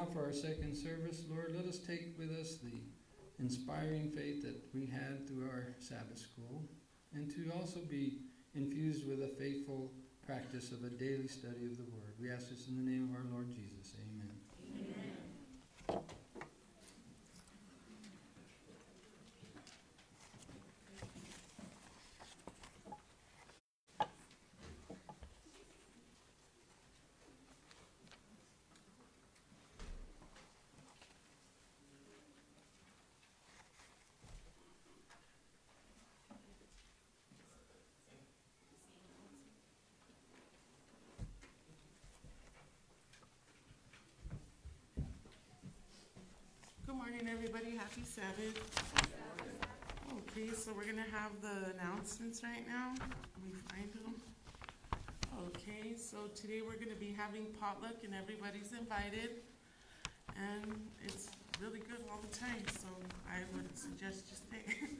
now for our second service, Lord, let us take with us the inspiring faith that we had through our Sabbath school, and to also be infused with a faithful practice of a daily study of the Word. We ask this in the name of our Lord Jesus. Amen. Good morning, everybody. Happy Sabbath. Okay, so we're gonna have the announcements right now. Let me find them. Okay, so today we're gonna be having potluck and everybody's invited. And it's really good all the time, so I would suggest you stay.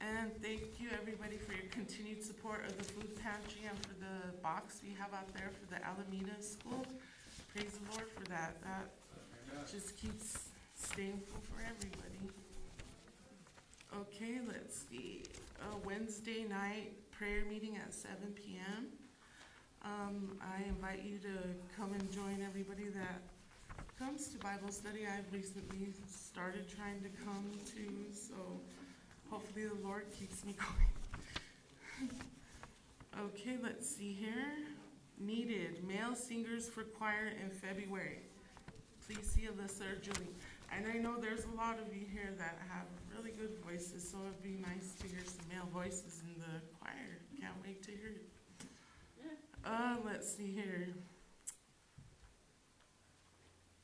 And thank you, everybody, for your continued support of the food pantry and for the box we have out there for the Alameda School. Praise the Lord for that. That just keeps staying full for everybody. Okay, let's see, Wednesday night prayer meeting at seven P M. Um, I invite you to come and join everybody that comes to Bible study. I've recently started trying to come too, so hopefully the Lord keeps me going. Okay, let's see here. Needed, male singers for choir in February please see Alyssa or Julie. And I know there's a lot of you here that have really good voices, so it'd be nice to hear some male voices in the choir. Can't wait to hear it. Uh, let's see here.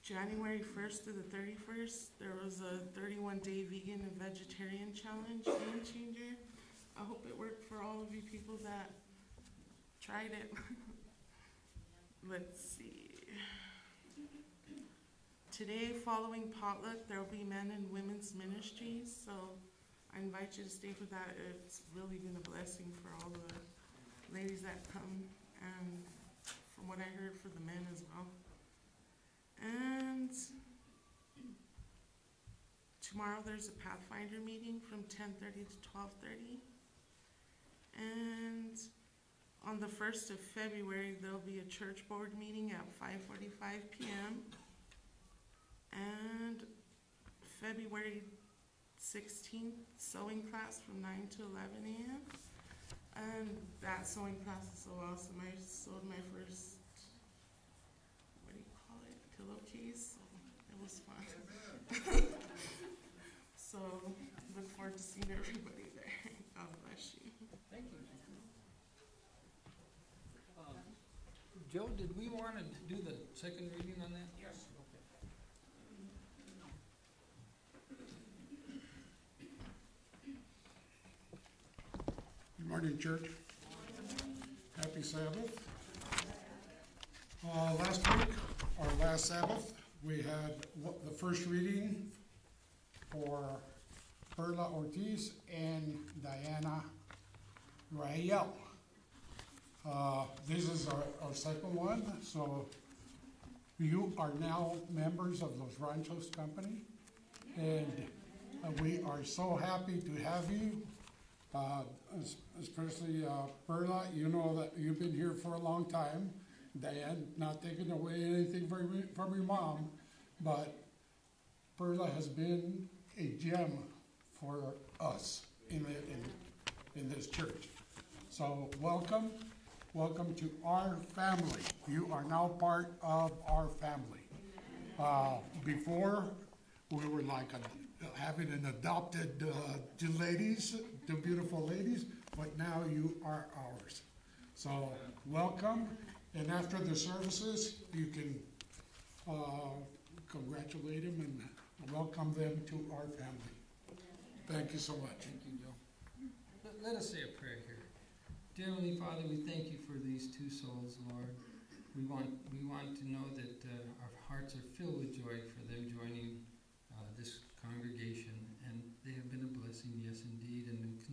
January first to the thirty-first, there was a thirty-one day vegan and vegetarian challenge, game changer. I hope it worked for all of you people that tried it. Let's see. Today, following potluck, there will be men and women's ministries, so I invite you to stay for that. It's really been a blessing for all the ladies that come, and from what I heard, for the men as well. And tomorrow, there's a Pathfinder meeting from ten thirty to twelve thirty. And on the first of February, there'll be a church board meeting at five forty-five PM. And February sixteenth, sewing class from nine to eleven AM. And that sewing class is so awesome. I sewed my first, what do you call it, pillowcase. So It was fun. So look forward to seeing everybody there. God bless you. Thank you. Um, Joe, did we want to do the second reading on that? Yes. Good morning, church. Happy Sabbath. Uh, last week, our last Sabbath, we had the first reading for Perla Ortiz and Diana Rael. Uh, this is our, our second one, so you are now members of Los Ranchos Company. And we are so happy to have you uh, especially uh, Perla, you know that you've been here for a long time. Diane, not taking away anything from your- from your mom, but Perla has been a gem for us in, the- in, in this church. So welcome, welcome to our family. You are now part of our family. Uh, Before, we were like a- having an adopted uh, ladies, two beautiful ladies, but now you are ours. So welcome, and after the services, you can uh, congratulate them and welcome them to our family. Thank you so much. Thank you, Joe. Let- us say a prayer here. Dear Heavenly Father, we thank you for these two souls, Lord. We want, we want to know that uh, our hearts are filled with joy for them joining uh, this congregation, and they have been a blessing, yes indeed,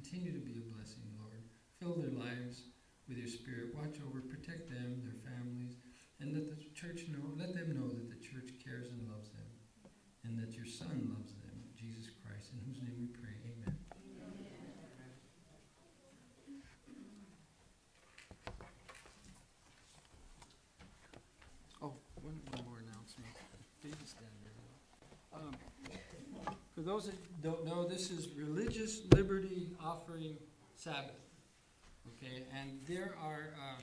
continue to be a blessing, Lord. Fill their lives with your spirit watch over, protect them, their families, and let the church know, let them know that the church cares and loves them, and that your Son loves them, Jesus Christ, in whose name we pray. Amen. Oh, one, one more announcement. Please stand there. Um, For those that don't know, this is Religious Liberty Offering Sabbath. Okay, and there are, uh,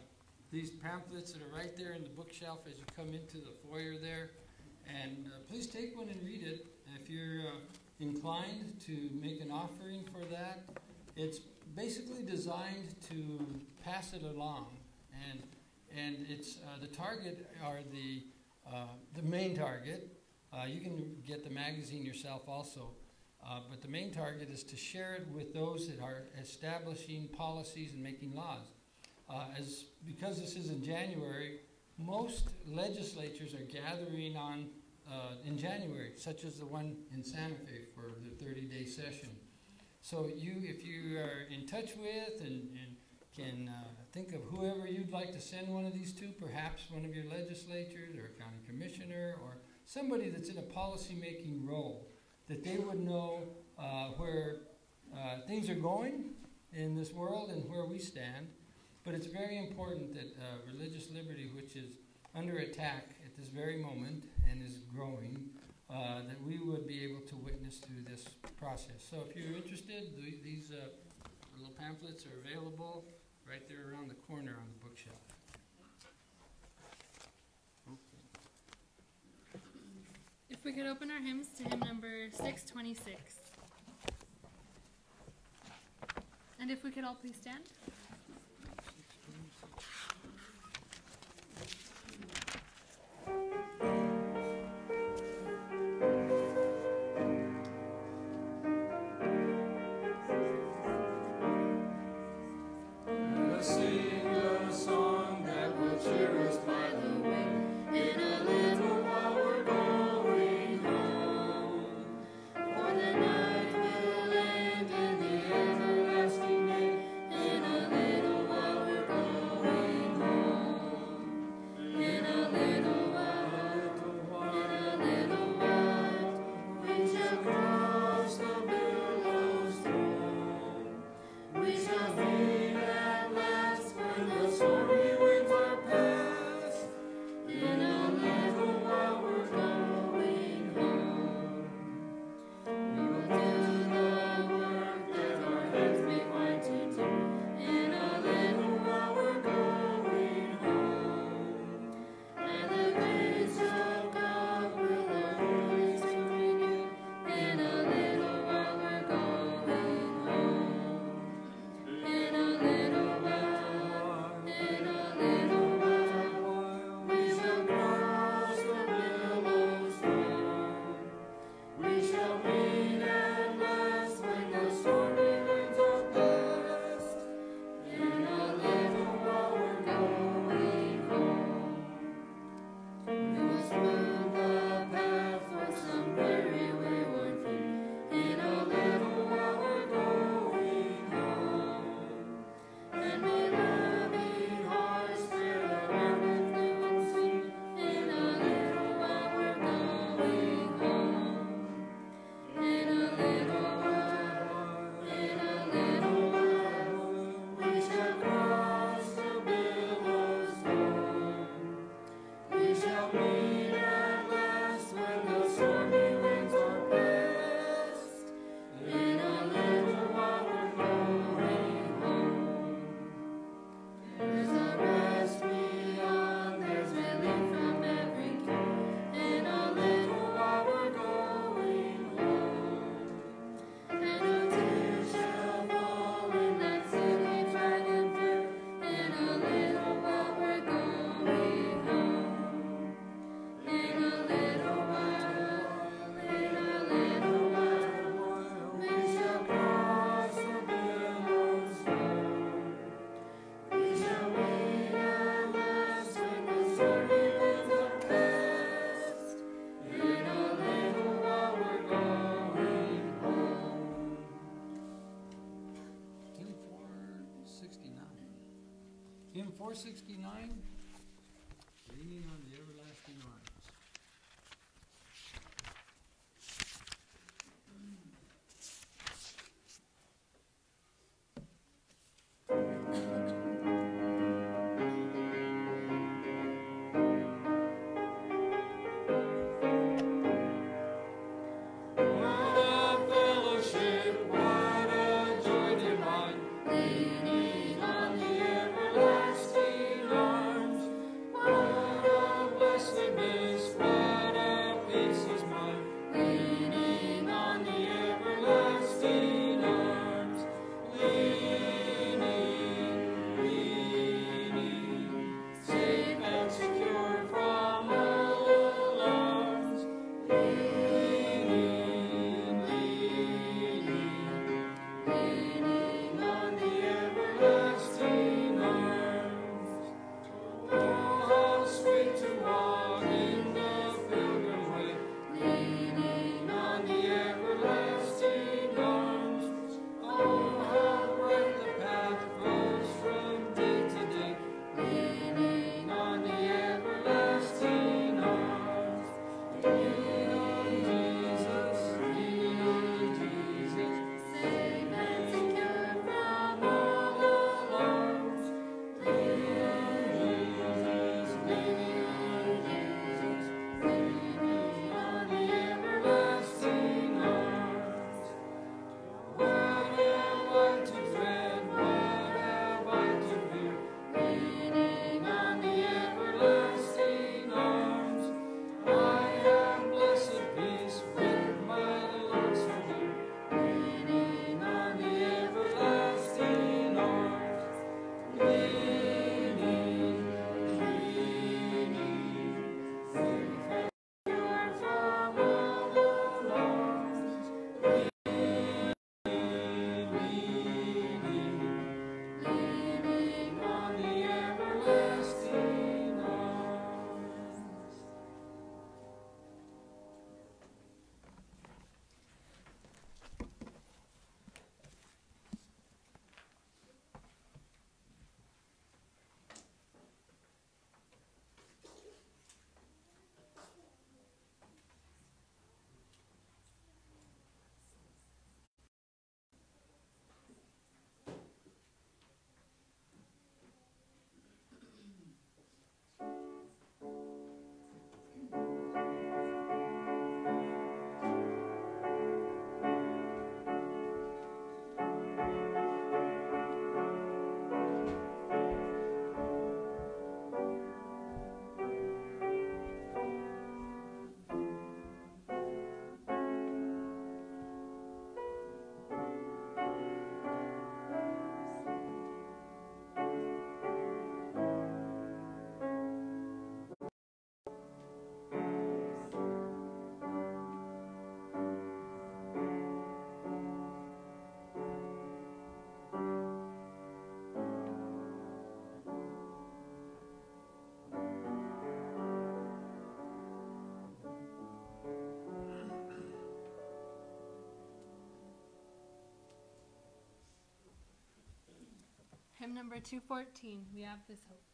these pamphlets that are right there in the bookshelf as you come into the foyer there. And, uh, please take one and read it. If you're, uh, inclined to make an offering for that, it's basically designed to pass it along. And, and it's, uh, the target are the, uh, the main target. Uh, you can get the magazine yourself also. Uh, but the main target is to share it with those that are establishing policies and making laws. Uh, as, because this is in January, most legislatures are gathering on, uh, in January, such as the one in Santa Fe for the 30-day session. So you, if you are in touch with and, and can uh, think of whoever you'd like to send one of these to, perhaps one of your legislators or a county commissioner or somebody that's in a policy-making role, that they would know uh, where uh, things are going in this world and where we stand. But it's very important that uh, religious liberty, which is under attack at this very moment and is growing, uh, that we would be able to witness through this process. So if you're interested, th- these uh, little pamphlets are available right there around the corner on the bookshelf. If we could open our hymns to hymn number 626. And if we could all please stand. Let number 214, We Have This Hope.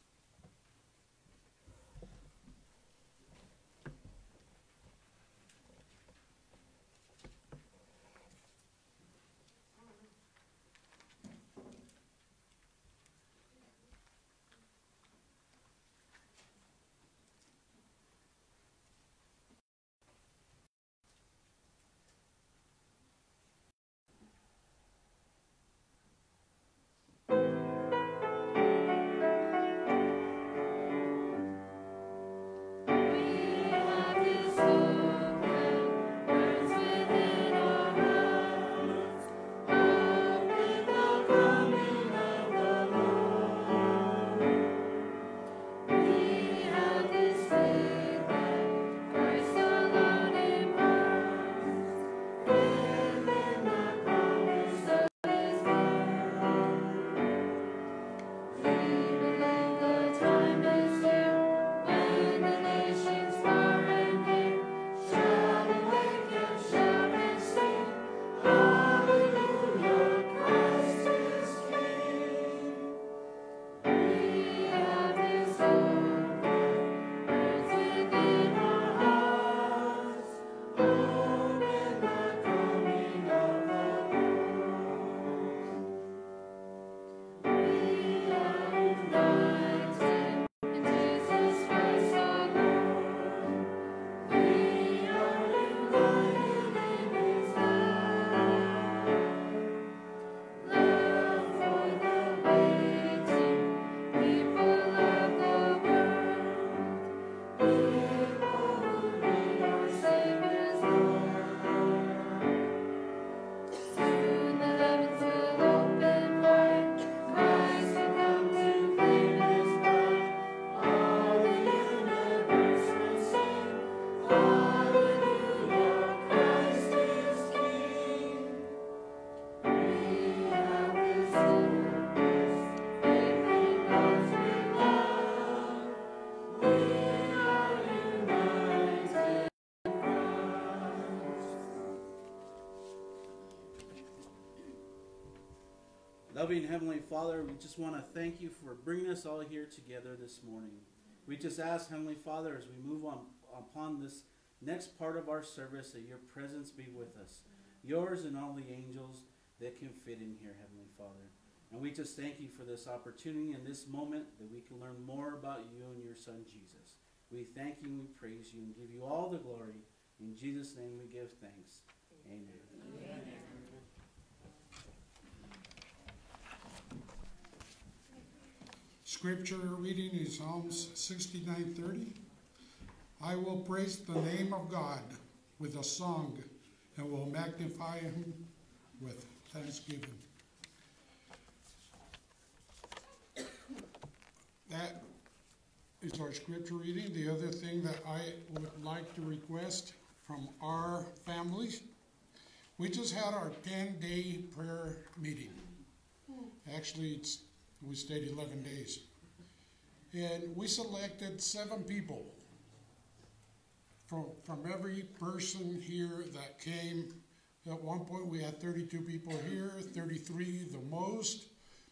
Loving Heavenly Father, we just want to thank you for bringing us all here together this morning. We just ask, Heavenly Father, as we move on upon this next part of our service, that your presence be with us, yours and all the angels that can fit in here, Heavenly Father. And we just thank you for this opportunity and this moment that we can learn more about you and your Son Jesus. We thank you and we praise you and give you all the glory. In Jesus' name we give thanks. Amen. Scripture reading is Psalms sixty-nine thirty. I will praise the name of God with a song and will magnify him with thanksgiving. That is our scripture reading. The other thing that I would like to request from our families, we just had our ten-day prayer meeting. Hmm. Actually, it's, we stayed eleven days. And we selected seven people from, from every person here that came. At one point, we had thirty-two people here, thirty-three the most,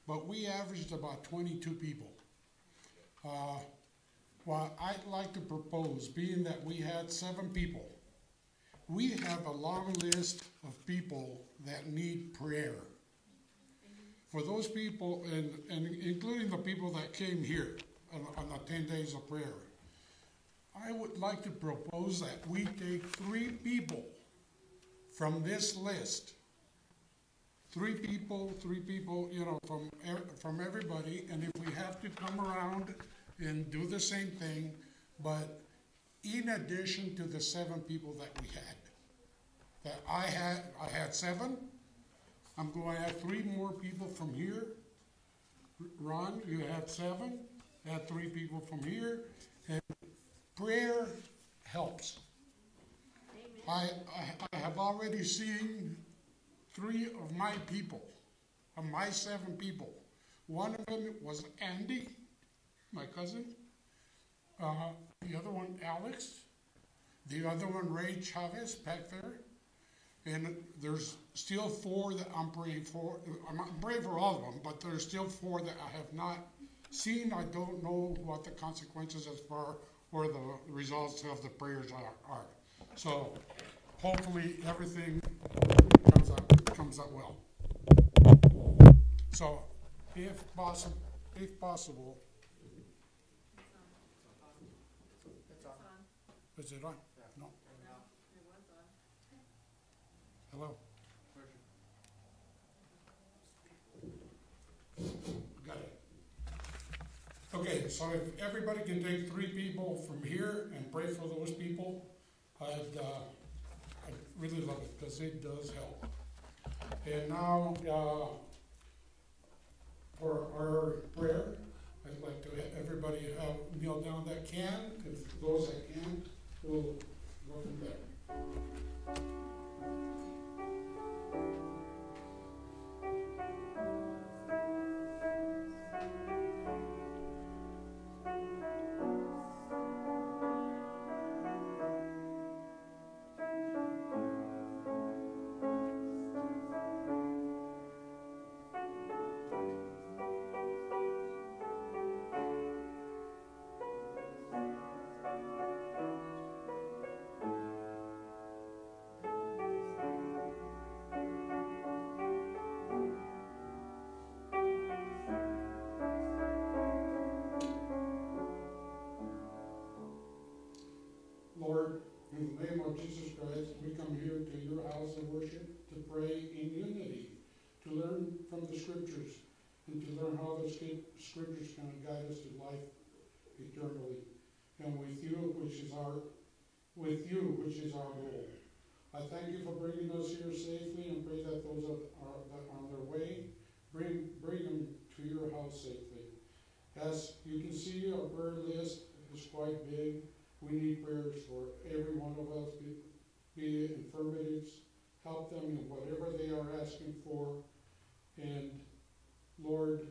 but we averaged about twenty-two people. Uh, What I'd like to propose, being that we had seven people, we have a long list of people that need prayer. For those people, and, and including the people that came here on, the ten days of prayer, I would like to propose that we take three people from this list. Three people, three people, you know, from, from everybody, and if we have to come around and do the same thing, but in addition to the seven people that we had. That I had, I had seven, I'm going to have three more people from here. Ron, you had seven, had three people from here, and prayer helps. I, I, I have already seen three of my people, of my seven people. One of them was Andy, my cousin. Uh, the other one, Alex. The other one, Ray Chavez, back there. And there's still four that I'm praying for. I'm praying for all of them, but there's still four that I have not seen. I don't know what the consequences as far or the results of the prayers are. are. So hopefully everything comes out comes out well. So if possible, if possible. Is it on? No. Hello? Got it. Okay, so if everybody can take three people from here and pray for those people, I'd, uh, I'd really love it, because it does help. And now, uh, for our prayer, I'd like to have everybody have kneel down that can, if those that can, we'll go from there. And to learn how the scriptures can guide us to life eternally. And with you, which is our, with you, which is our goal. I thank you for bringing us here safely and pray that those that are, that on their way, bring, bring them to your house safely. As you can see, our prayer list is quite big. We need prayers for every one of us, be, be it infirmities, help them in whatever they are asking for. And Lord,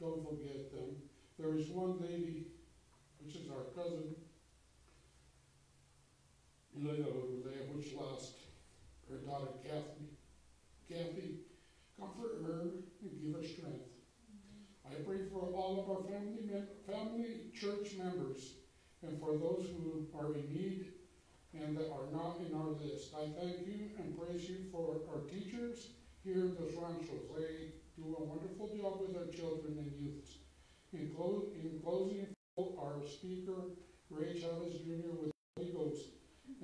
don't forget them. There is one lady, which is our cousin, Leila, which lost her daughter Kathy. Kathy, comfort her and give her strength. I pray for all of our family, family church members, and for those who are in need and that are not in our list. I thank you and praise you for our teachers here in Los Ranchos. They do a wonderful job with our children and youths. In clo- in closing, our speaker, Ray Chavez Jr. with Holy Ghost,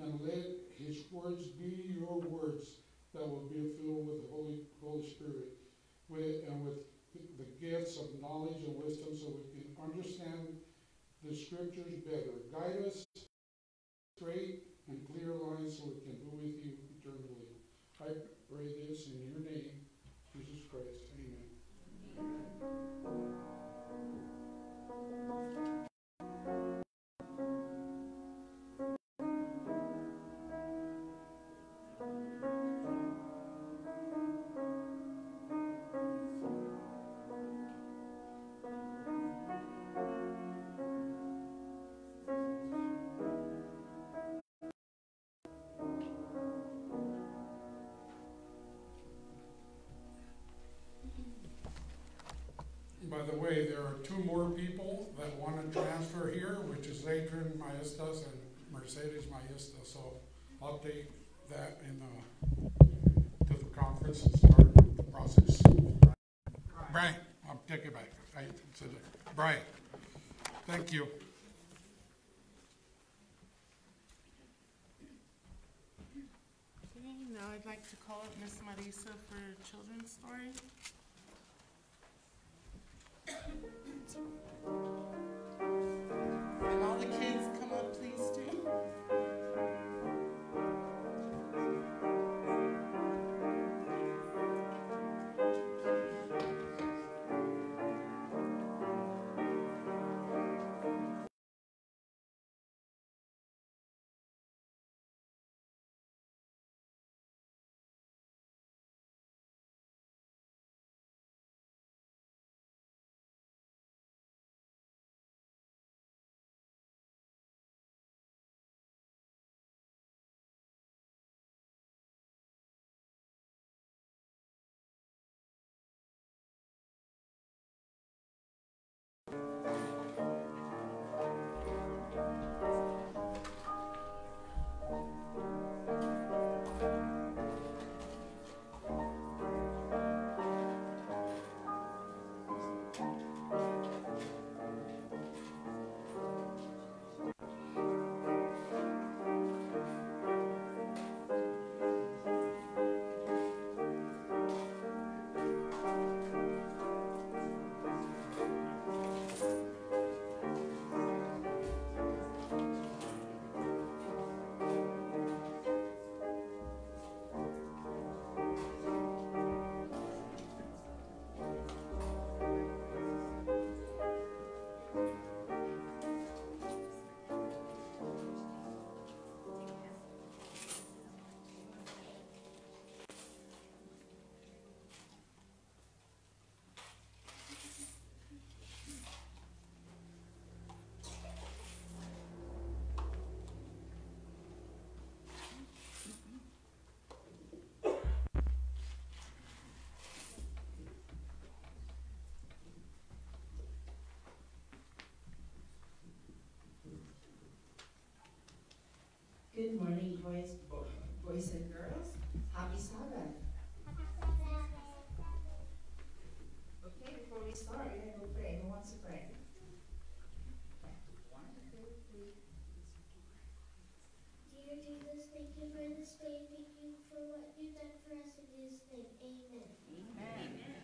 and let his words be your words that will be filled with the Holy, Holy Spirit, with, and with the- the gifts of knowledge and wisdom so we can understand the scriptures better. Guide us straight and clear lines so we can be with you eternally. I pray this in your name, Jesus Christ, amen. By Maestas and Mercedes Maestas, so I'll update that in the, uh, to the conference and start the process. Brian, I'll take it back. I said it. Brian, thank you. Okay, now I'd like to call up Miss Marisa for children's story. And all the kids Thank you. Boys and girls. Happy Sabbath. Okay, before we start, we're gonna go pray. Who wants to pray? One, two, three. Dear Jesus, thank you for this day. Thank you for what you've done for us in this name. Amen. Amen.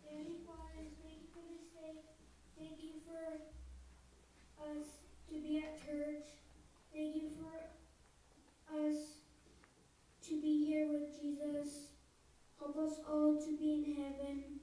Heavenly Father, thank you for this day. Thank you for us to be at church. Thank you for us to be here with Jesus. Help us all to be in heaven.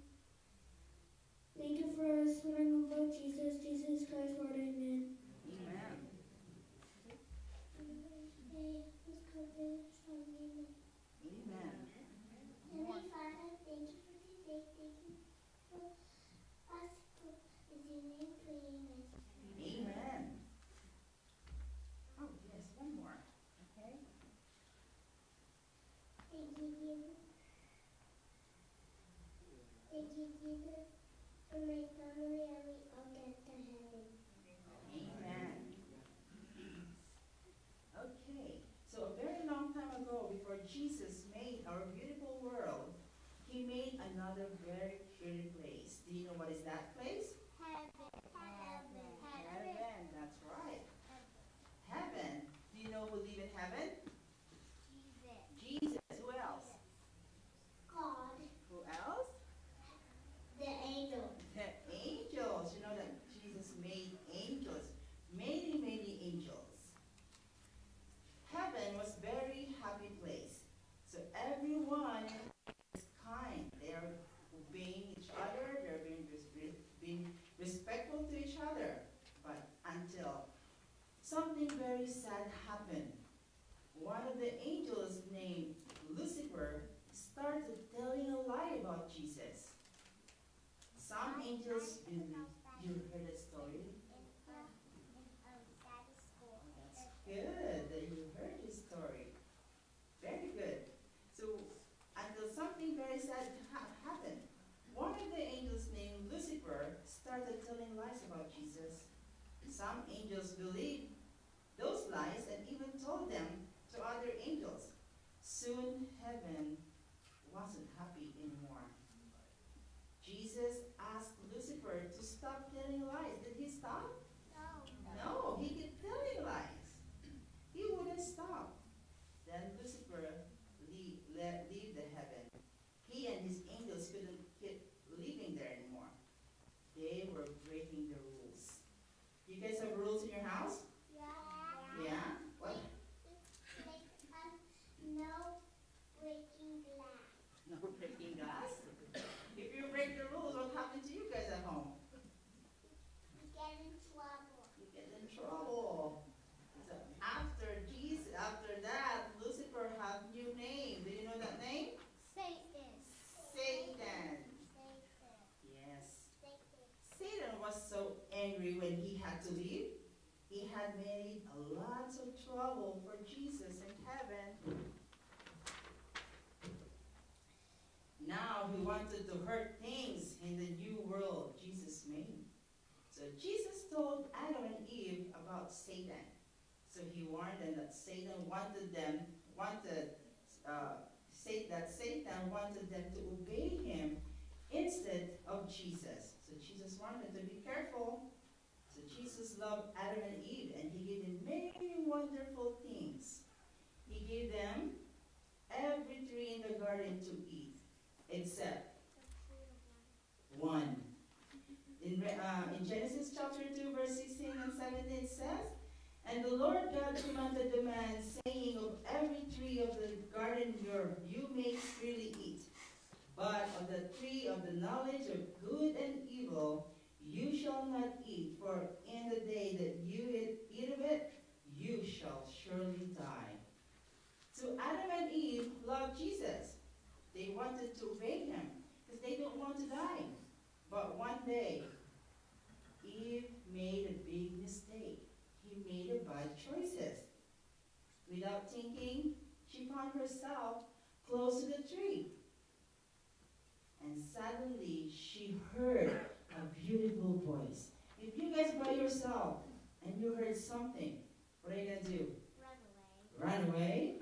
angels and the tree of the knowledge of good and evil you shall not eat, for in the day that you eat of it, you shall surely die. So Adam and Eve loved Jesus. They wanted to obey him because they don't want to die. But one day, Eve made a big mistake. He made a bad choices. Without thinking, she found herself close to the tree and suddenly she heard a beautiful voice. If you guys by yourself and you heard something, what are you going to do? Run away. Run away?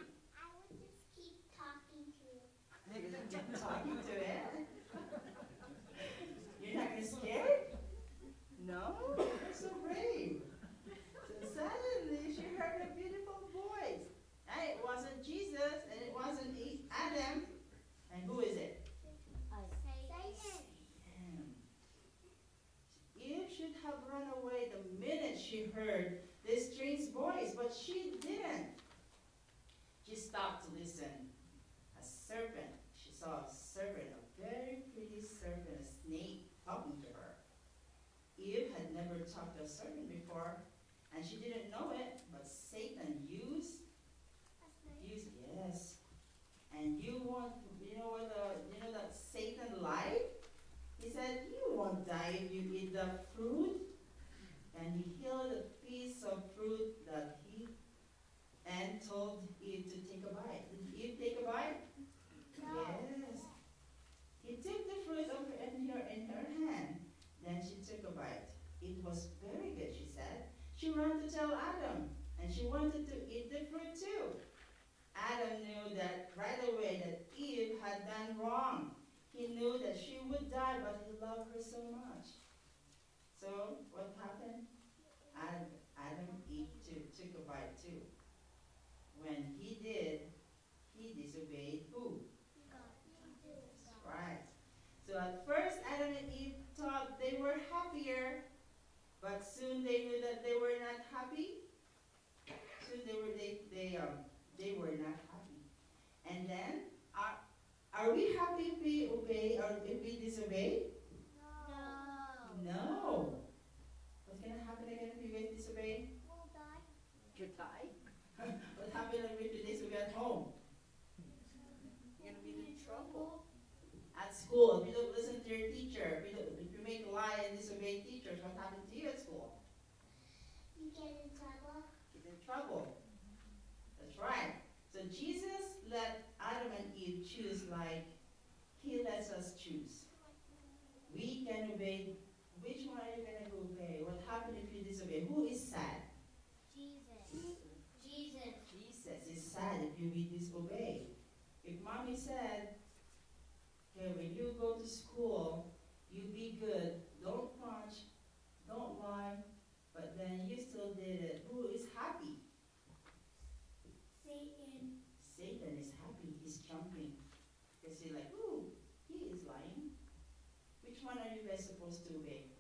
Are supposed to obey?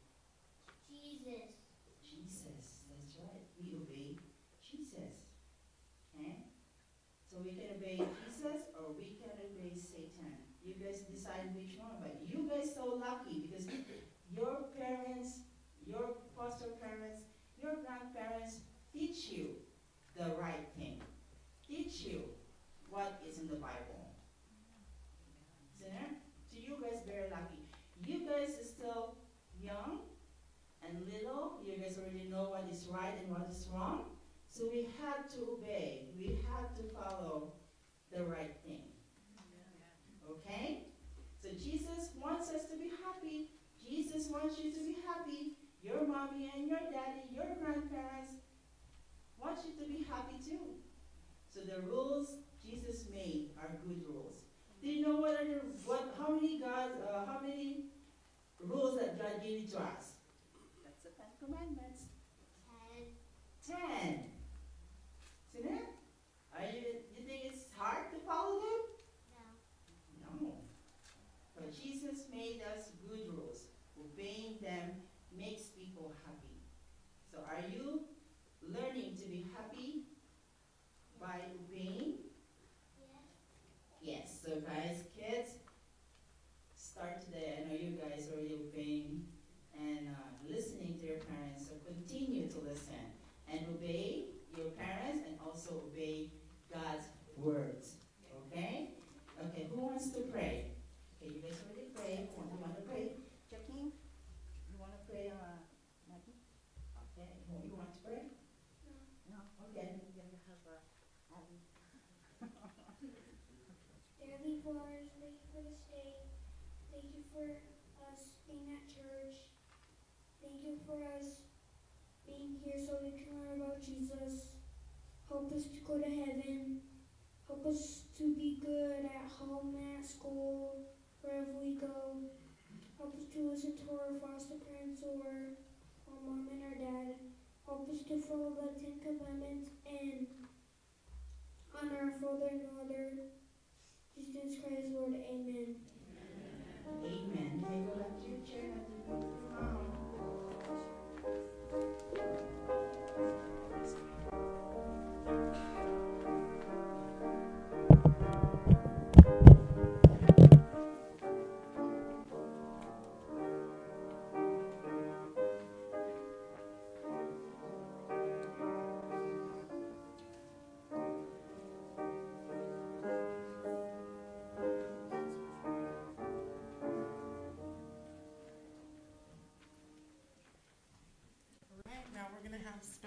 Jesus. Jesus, that's right. We obey Jesus. Okay? So we can obey Jesus or we can obey Satan. You guys decide which one. But you guys so lucky because your parents, your foster parents, your grandparents teach you the right thing. Teach you what is in the Bible. Isn't it? So you guys very lucky. You guys are still young and little. You guys already know what is right and what is wrong. So we had to obey. We had to follow the right thing. Okay? So Jesus wants us to be happy. Jesus wants you to be happy. Your mommy and your daddy, your grandparents want you to be happy too. So the rules Jesus made are good rules. Do you know what are the what how many God uh, how many rules that God gave to us? That's the Ten Commandments. Ten. Ten. See that? Are you you think it's hard to follow them? No. No. But Jesus made us good rules. Obeying them makes people happy. So are you learning to be happy by obeying? Yes. Yes. So guys, kids, start today. I know you guys are already obeying and uh, listening to your parents. So continue to listen and obey your parents and also obey God's words. Okay? Okay, who wants to pray? Okay, you guys already pray. Who want- you want to pray? Jacqueline? You want to pray, uh, Maggie? Okay, who- you want to pray? No. Okay. Dearly Fathers, thank you for this day. Thank you for us being at church. Thank you for us being here so we can Jesus. Help us to go to heaven. Help us to be good at home and at school, wherever we go. Help us to listen to our foster parents or our mom and our dad. Help us to follow the Ten Commandments and honor our father and mother. Jesus Christ, Lord, amen. Amen. May go back to your chair and to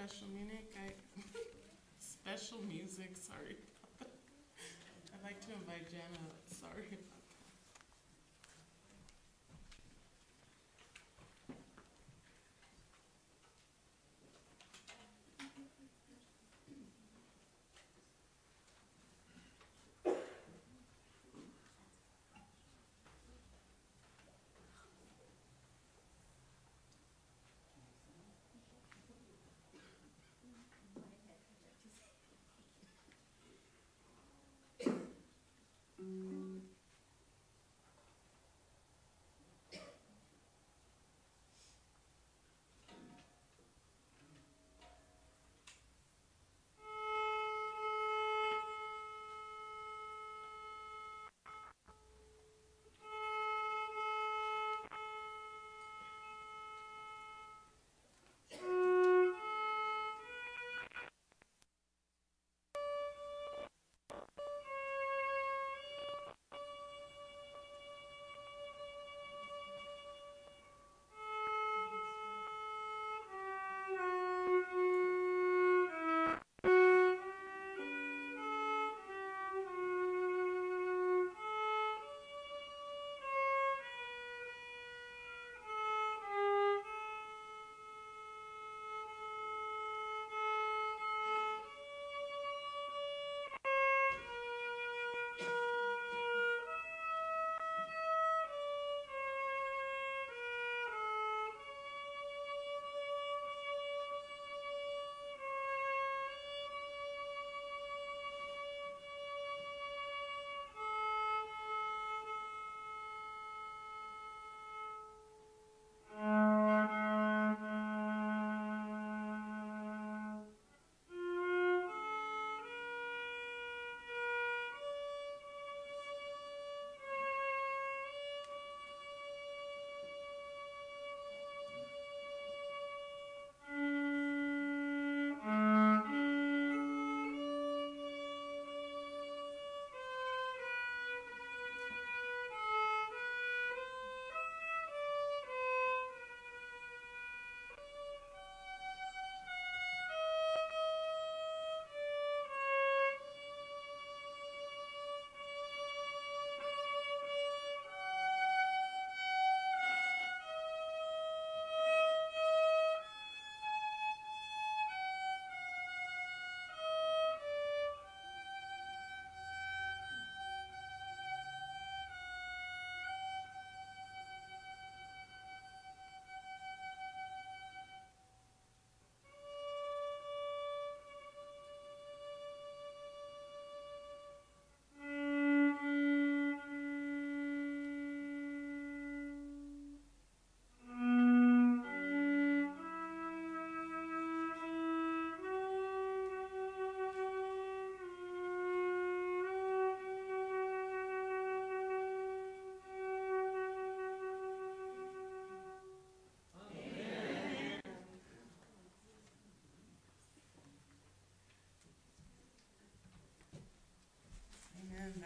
special music. I, special music. Sorry. I'd like to invite Jana. Sorry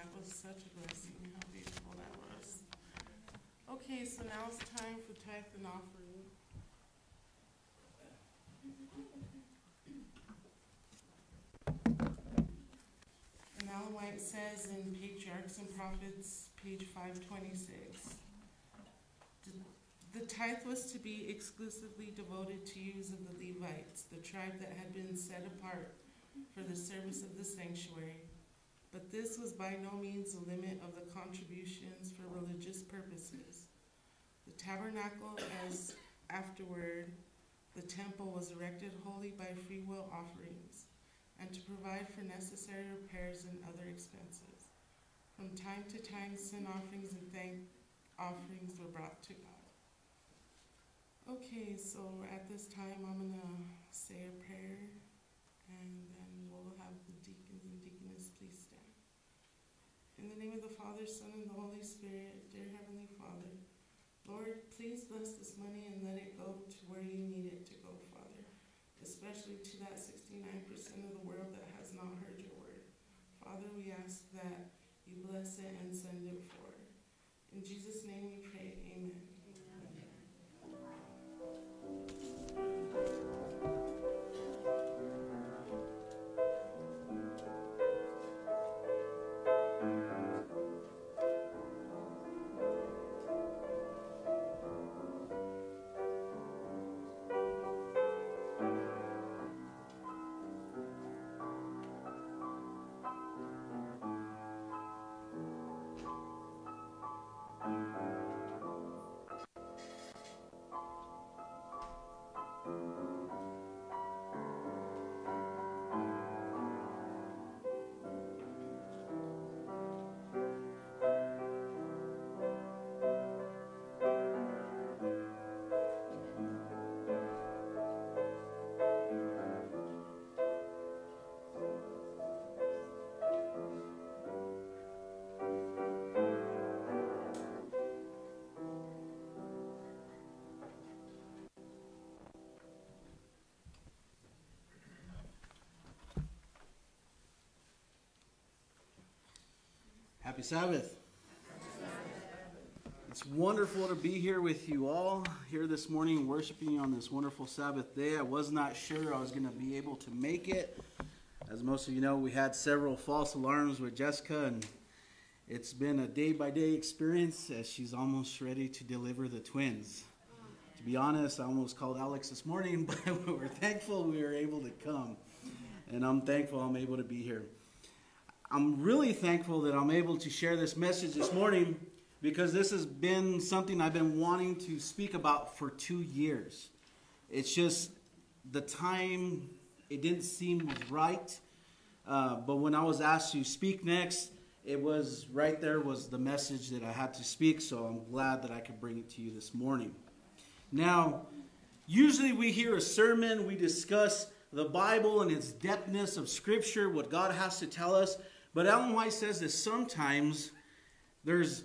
that. was such a blessing, how beautiful that was. Okay, so now it's time for tithe and offering. And Ellen White says in Patriarchs and Prophets, page five twenty-six, the tithe was to be exclusively devoted to use of the Levites, the tribe that had been set apart for the service of the sanctuary. This was by no means the limit of the contributions for religious purposes. The tabernacle, as afterward, the temple was erected wholly by free will offerings, and to provide for necessary repairs and other expenses. From time to time, sin offerings and thank offerings were brought to God. Okay, so at this time, I'm gonna say a prayer, and then we'll have the deacons and deaconess please stand. In the name of the Father, Son, and the Holy Spirit, dear Heavenly Father, Lord, please bless this money and let it go to where you need it to go, Father, especially to that sixty-nine percent of the world that has not heard your word. Father, we ask that you bless it and send it forward. In Jesus' name we pray, Happy Sabbath. It's wonderful to be here with you all here this morning, worshiping you on this wonderful Sabbath day. I was not sure I was going to be able to make it. As most of you know, we had several false alarms with Jessica, and it's been a day by day experience as she's almost ready to deliver the twins. To be honest, I almost called Alex this morning, but we're thankful we were able to come. And I'm thankful I'm able to be here. I'm really thankful that I'm able to share this message this morning because this has been something I've been wanting to speak about for two years. It's just the time, it didn't seem right. Uh, but when I was asked to speak next, it was right there was the message that I had to speak. So I'm glad that I could bring it to you this morning. Now, usually we hear a sermon, we discuss the Bible and its depthness of Scripture, what God has to tell us. But Ellen White says that sometimes there's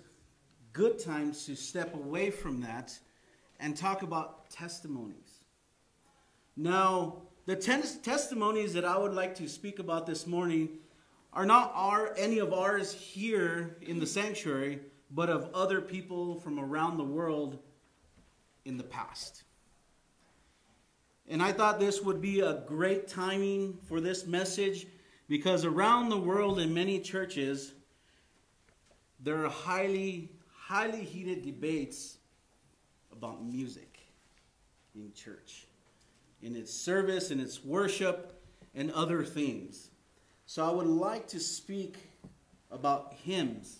good times to step away from that and talk about testimonies. Now, the testimonies that I would like to speak about this morning are not our, any of ours here in the sanctuary, but of other people from around the world in the past. And I thought this would be a great timing for this message because around the world in many churches, there are highly, highly heated debates about music in church, in its service, in its worship, and other things. So I would like to speak about hymns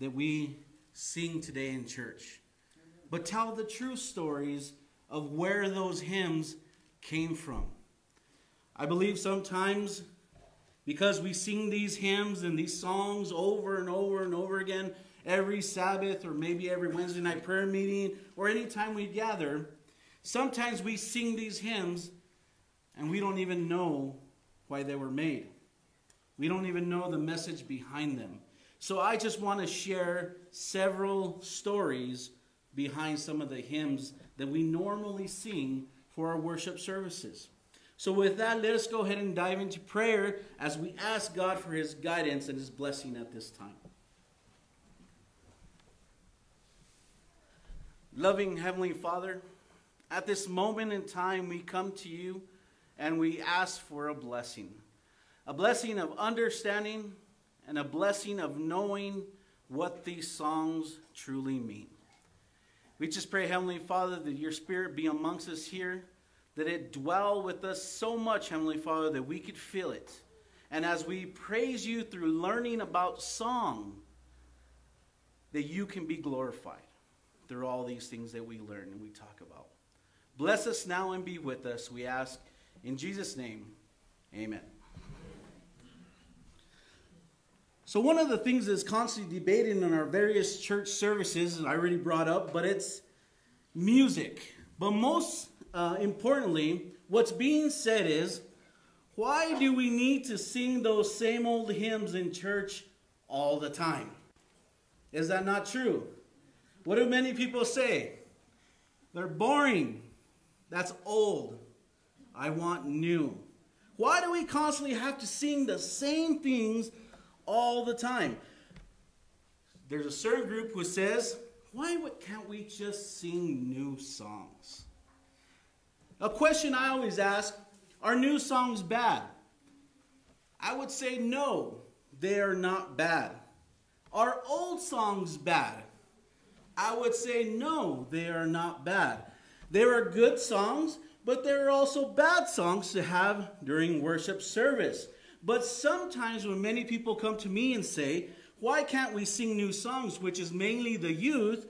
that we sing today in church, but tell the true stories of where those hymns came from. I believe sometimes because we sing these hymns and these songs over and over and over again every Sabbath or maybe every Wednesday night prayer meeting or anytime we gather, sometimes we sing these hymns and we don't even know why they were made. We don't even know the message behind them. So I just want to share several stories behind some of the hymns that we normally sing for our worship services. So, with that, let us go ahead and dive into prayer as we ask God for his guidance and his blessing at this time. Loving Heavenly Father, at this moment in time, we come to you and we ask for a blessing a blessing of understanding and a blessing of knowing what these songs truly mean. We just pray, Heavenly Father, that your Spirit be amongst us here, that it dwell with us so much, Heavenly Father, that we could feel it. And as we praise you through learning about song, that you can be glorified through all these things that we learn and we talk about. Bless us now and be with us, we ask. In Jesus' name, amen. So, one of the things that's constantly debated in our various church services, I already brought up, but it's music. But most uh, importantly, what's being said is, why do we need to sing those same old hymns in church all the time? Is that not true? What do many people say? They're boring. That's old. I want new. Why do we constantly have to sing the same things all the time? There's a certain group who says, why can't we just sing new songs? A question I always ask are new songs bad? I would say no, they are not bad. Are old songs bad? I would say no, they are not bad. There are good songs, but there are also bad songs to have during worship service. But sometimes when many people come to me and say, why can't we sing new songs, which is mainly the youth,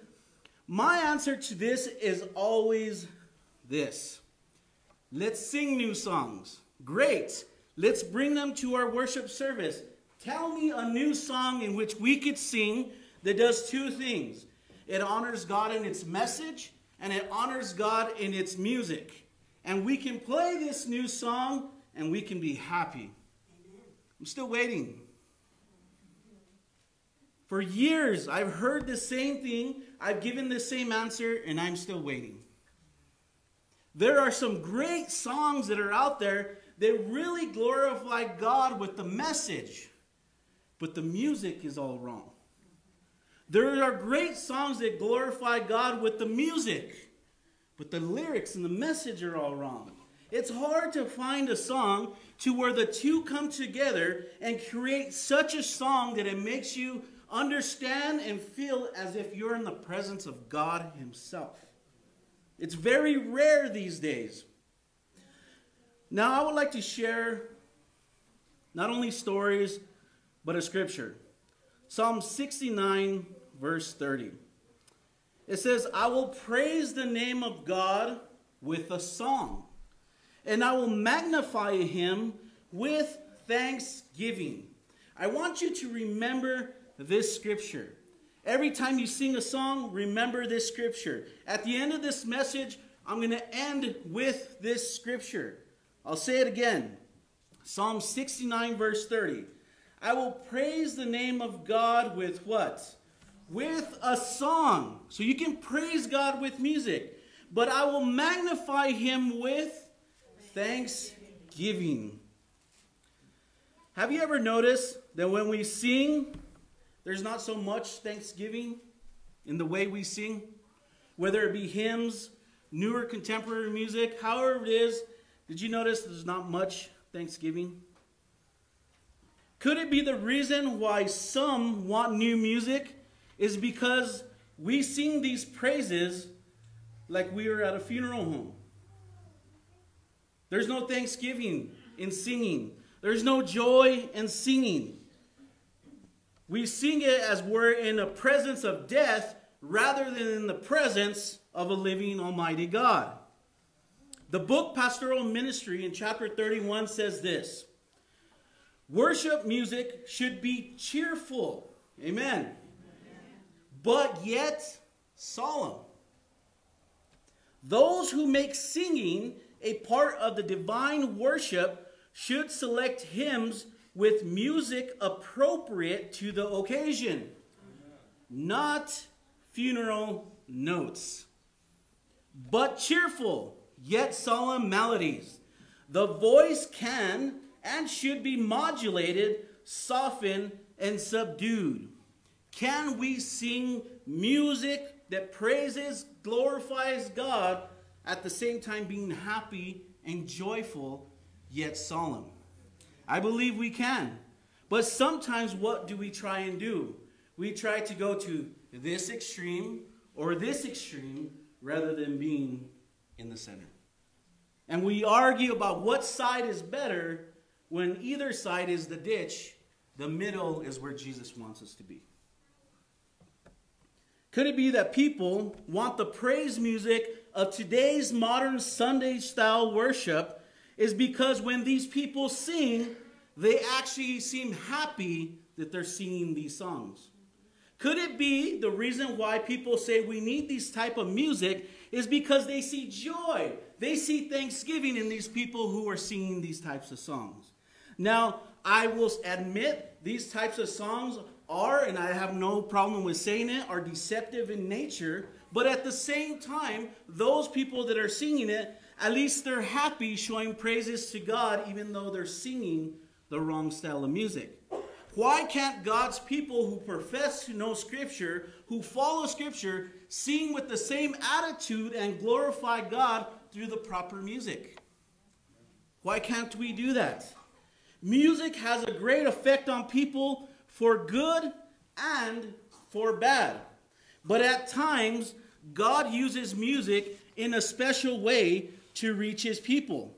my answer to this is always this. Let's sing new songs. Great. Let's bring them to our worship service. Tell me a new song in which we could sing that does two things. It honors God in its message, and it honors God in its music. And we can play this new song, and we can be happy. I'm still waiting. For years, I've heard the same thing, I've given the same answer, and I'm still waiting. There are some great songs that are out there that really glorify God with the message, but the music is all wrong. There are great songs that glorify God with the music, but the lyrics and the message are all wrong. It's hard to find a song to where the two come together and create such a song that it makes you understand and feel as if you're in the presence of God Himself. It's very rare these days. Now, I would like to share not only stories, but a scripture. Psalm 69, verse 30. It says, I will praise the name of God with a song, and I will magnify him with thanksgiving. I want you to remember this scripture. Every time you sing a song, remember this scripture. At the end of this message, I'm going to end with this scripture. I'll say it again Psalm 69, verse 30. I will praise the name of God with what? With a song. So you can praise God with music. But I will magnify him with thanksgiving. Have you ever noticed that when we sing, there's not so much thanksgiving in the way we sing? Whether it be hymns, newer contemporary music, however it is, did you notice there's not much thanksgiving? Could it be the reason why some want new music is because we sing these praises like we are at a funeral home? There's no thanksgiving in singing. There's no joy in singing. We sing it as we're in the presence of death rather than in the presence of a living Almighty God. The book Pastoral Ministry in chapter 31 says this Worship music should be cheerful. Amen. Amen. But yet solemn. Those who make singing a part of the divine worship should select hymns with music appropriate to the occasion, not funeral notes, but cheerful yet solemn melodies. The voice can and should be modulated, softened, and subdued. Can we sing music that praises, glorifies God, at the same time being happy and joyful, yet solemn? I believe we can. But sometimes what do we try and do? We try to go to this extreme or this extreme rather than being in the center. And we argue about what side is better when either side is the ditch, the middle is where Jesus wants us to be. Could it be that people want the praise music of today's modern Sunday style worship is because when these people sing, they actually seem happy that they're singing these songs? Could it be the reason why people say we need these type of music is because they see joy. They see thanksgiving in these people who are singing these types of songs. Now, I will admit these types of songs are, and I have no problem with saying it, are deceptive in nature. But at the same time, those people that are singing it, at least they're happy showing praises to God, even though they're singing the wrong style of music. Why can't God's people who profess to know Scripture, who follow Scripture, sing with the same attitude and glorify God through the proper music? Why can't we do that? Music has a great effect on people for good and for bad. But at times, God uses music in a special way to reach his people.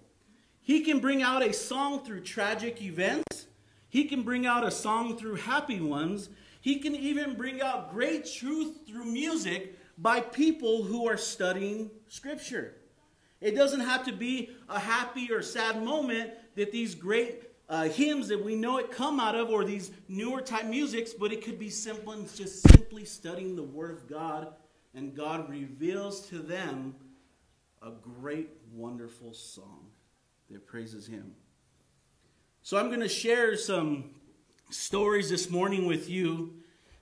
He can bring out a song through tragic events. He can bring out a song through happy ones. He can even bring out great truth through music by people who are studying Scripture. It doesn't have to be a happy or sad moment that these great uh, hymns that we know it come out of or these newer type musics, but it could be simple and just simply studying the Word of God, and God reveals to them a great, wonderful song that praises Him. So I'm going to share some stories this morning with you.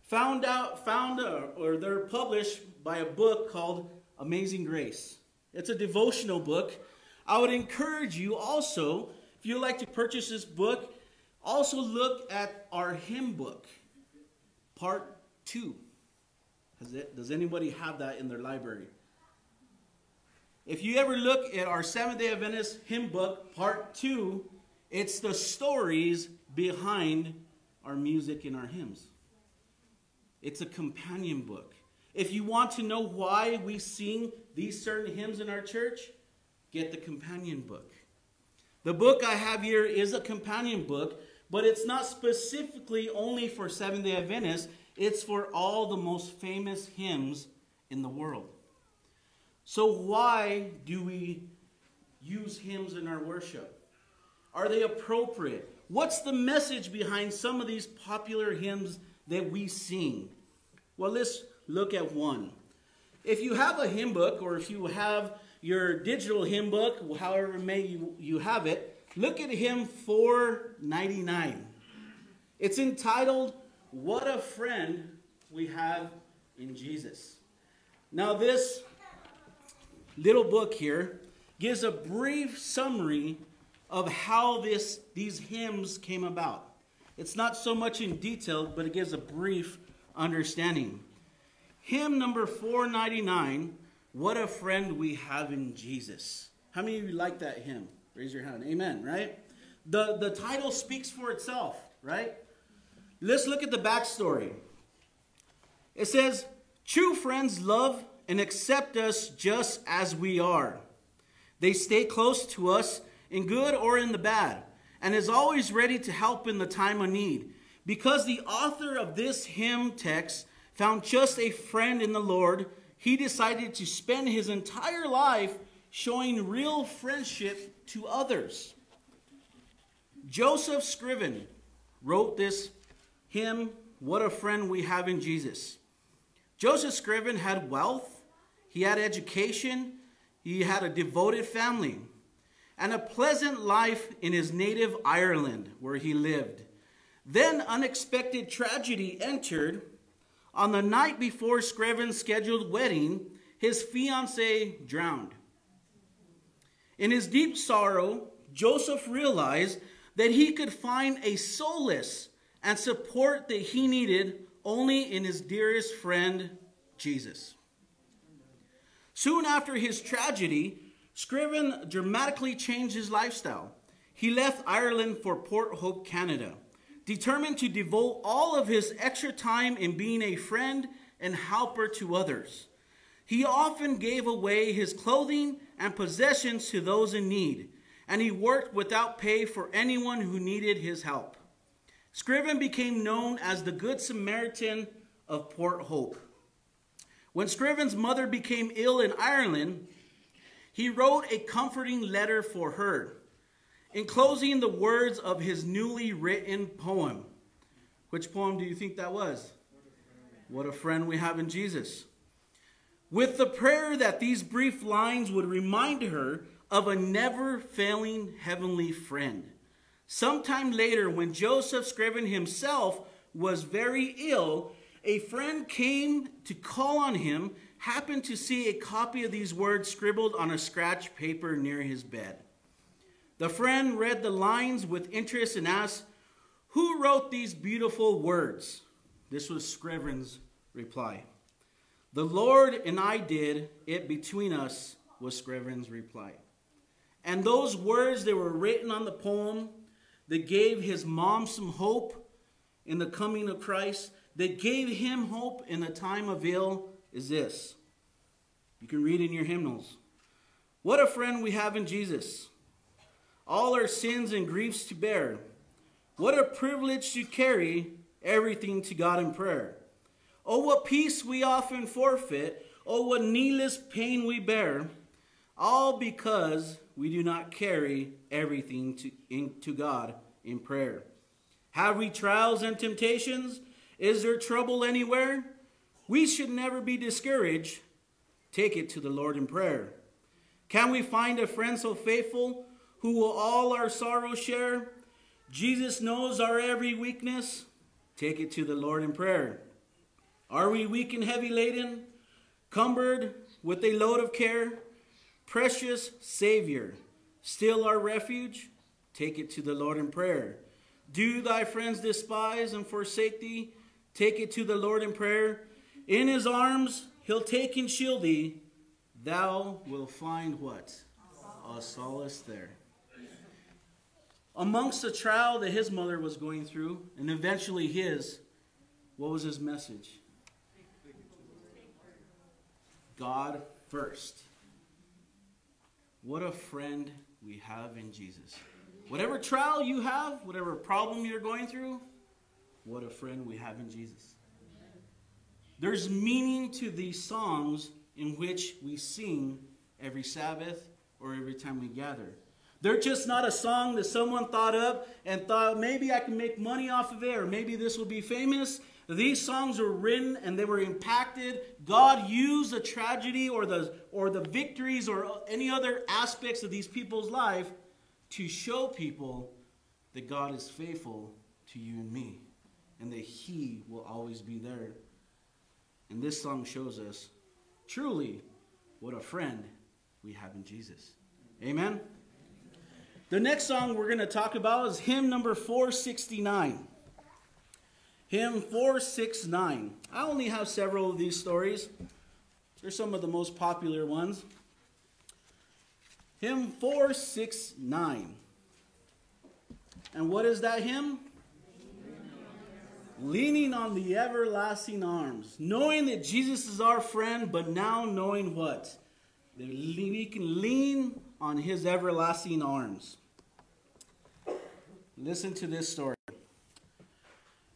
Found out, found, uh, or they're published by a book called Amazing Grace. It's a devotional book. I would encourage you also, if you'd like to purchase this book, also look at our hymn book, part two. It, does anybody have that in their library? If you ever look at our Seventh day Adventist hymn book, part two, it's the stories behind our music and our hymns. It's a companion book. If you want to know why we sing these certain hymns in our church, get the companion book. The book I have here is a companion book, but it's not specifically only for Seventh day Adventists, it's for all the most famous hymns in the world. So, why do we use hymns in our worship? Are they appropriate? What's the message behind some of these popular hymns that we sing? Well, let's look at one. If you have a hymn book or if you have your digital hymn book, however may you, you have it, look at hymn 499. It's entitled, What a Friend We Have in Jesus. Now, this little book here gives a brief summary of how this, these hymns came about. It's not so much in detail, but it gives a brief understanding. Hymn number 499 What a Friend We Have in Jesus. How many of you like that hymn? Raise your hand. Amen, right? The, the title speaks for itself, right? Let's look at the backstory. It says, True friends love and accept us just as we are. They stay close to us in good or in the bad, and is always ready to help in the time of need. Because the author of this hymn text found just a friend in the Lord, he decided to spend his entire life showing real friendship to others. Joseph Scriven wrote this hymn, What a Friend We Have in Jesus. Joseph Scriven had wealth, he had education, he had a devoted family and a pleasant life in his native Ireland where he lived. Then unexpected tragedy entered. On the night before Scriven's scheduled wedding, his fiancee drowned. In his deep sorrow, Joseph realized that he could find a solace and support that he needed only in his dearest friend, Jesus. Soon after his tragedy, Scriven dramatically changed his lifestyle. He left Ireland for Port Hope, Canada, determined to devote all of his extra time in being a friend and helper to others. He often gave away his clothing and possessions to those in need, and he worked without pay for anyone who needed his help. Scriven became known as the Good Samaritan of Port Hope. When Scriven's mother became ill in Ireland, he wrote a comforting letter for her, enclosing the words of his newly written poem. Which poem do you think that was? What a friend we have in Jesus. With the prayer that these brief lines would remind her of a never failing heavenly friend. Sometime later, when Joseph Scriven himself was very ill, a friend came to call on him, happened to see a copy of these words scribbled on a scratch paper near his bed. The friend read the lines with interest and asked, Who wrote these beautiful words? This was Scriven's reply. The Lord and I did it between us, was Scriven's reply. And those words that were written on the poem that gave his mom some hope in the coming of Christ, that gave him hope in the time of ill, is this. You can read in your hymnals. What a friend we have in Jesus. All our sins and griefs to bear. What a privilege to carry everything to God in prayer. Oh, what peace we often forfeit. Oh, what needless pain we bear. All because we do not carry everything to, in, to God in prayer. Have we trials and temptations? Is there trouble anywhere? We should never be discouraged. Take it to the Lord in prayer. Can we find a friend so faithful who will all our sorrow share? Jesus knows our every weakness. Take it to the Lord in prayer. Are we weak and heavy laden, cumbered with a load of care? Precious Savior, still our refuge? Take it to the Lord in prayer. Do thy friends despise and forsake thee? Take it to the Lord in prayer. In his arms he'll take and shield thee. Thou will find what? A solace there. Amongst the trial that his mother was going through, and eventually his, what was his message? God first. What a friend we have in Jesus. Whatever trial you have, whatever problem you're going through, what a friend we have in Jesus. There's meaning to these songs in which we sing every Sabbath or every time we gather. They're just not a song that someone thought up and thought maybe I can make money off of it or maybe this will be famous. These songs were written and they were impacted. God used the tragedy or the or the victories or any other aspects of these people's life to show people that God is faithful to you and me and that he will always be there. And this song shows us truly what a friend we have in Jesus. Amen. The next song we're going to talk about is hymn number 469. Hymn 469. I only have several of these stories. They're some of the most popular ones. Hymn 469. And what is that hymn? Leaning on the everlasting arms. Knowing that Jesus is our friend, but now knowing what? That we can lean on his everlasting arms. Listen to this story.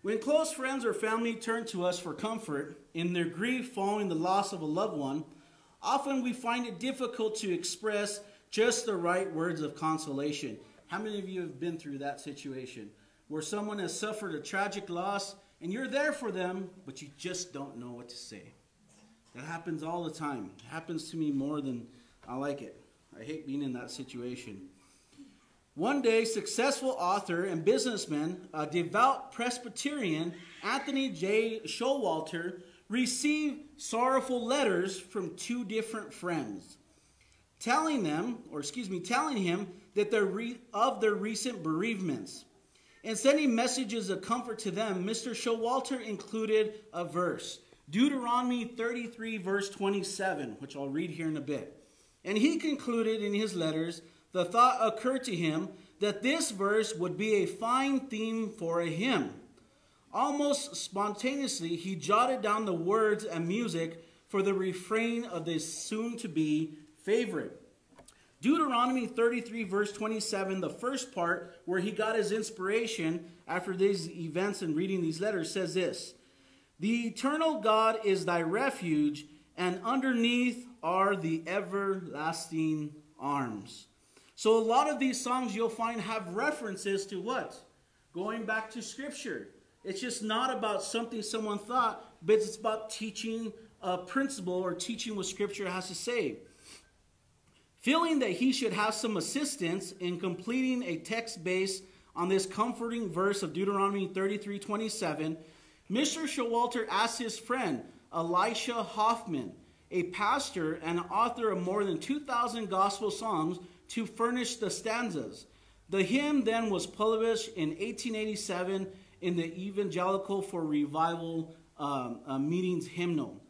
When close friends or family turn to us for comfort in their grief following the loss of a loved one, often we find it difficult to express just the right words of consolation. How many of you have been through that situation where someone has suffered a tragic loss and you're there for them, but you just don't know what to say? That happens all the time. It happens to me more than I like it. I hate being in that situation. One day, successful author and businessman, a devout Presbyterian, Anthony J. Showalter, received sorrowful letters from two different friends. telling them, or excuse me, telling him that they're re- of their recent bereavements. In sending messages of comfort to them, Mr. Showalter included a verse, Deuteronomy 33, verse 27, which I'll read here in a bit. And he concluded in his letters, the thought occurred to him that this verse would be a fine theme for a hymn. Almost spontaneously, he jotted down the words and music for the refrain of this soon to be favorite. Deuteronomy 33, verse 27, the first part where he got his inspiration after these events and reading these letters, says this The eternal God is thy refuge, and underneath are the everlasting arms. So, a lot of these songs you'll find have references to what? Going back to Scripture. It's just not about something someone thought, but it's about teaching a principle or teaching what Scripture has to say. Feeling that he should have some assistance in completing a text based on this comforting verse of Deuteronomy 33 27, Mr. Showalter asked his friend, Elisha Hoffman, a pastor and author of more than 2,000 gospel songs, to furnish the stanzas. The hymn then was published in 1887 in the Evangelical for Revival um, uh, Meetings hymnal.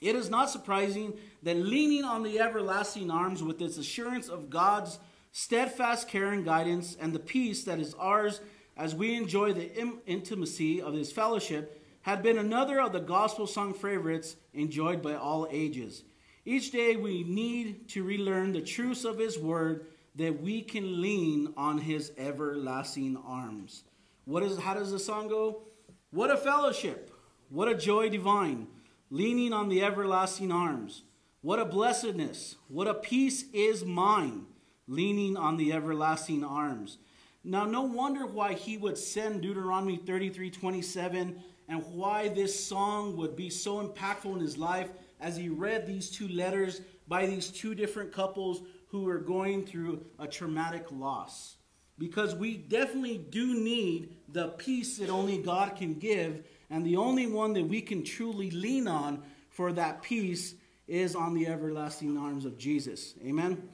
It is not surprising that leaning on the everlasting arms with its assurance of God's steadfast care and guidance and the peace that is ours as we enjoy the im- intimacy of his fellowship had been another of the gospel song favorites enjoyed by all ages. Each day we need to relearn the truths of His Word that we can lean on His everlasting arms. What is, how does the song go? What a fellowship! What a joy divine! Leaning on the everlasting arms. What a blessedness! What a peace is mine! Leaning on the everlasting arms. Now, no wonder why he would send Deuteronomy 33 27 and why this song would be so impactful in his life as he read these two letters by these two different couples who were going through a traumatic loss. Because we definitely do need the peace that only God can give, and the only one that we can truly lean on for that peace is on the everlasting arms of Jesus. Amen?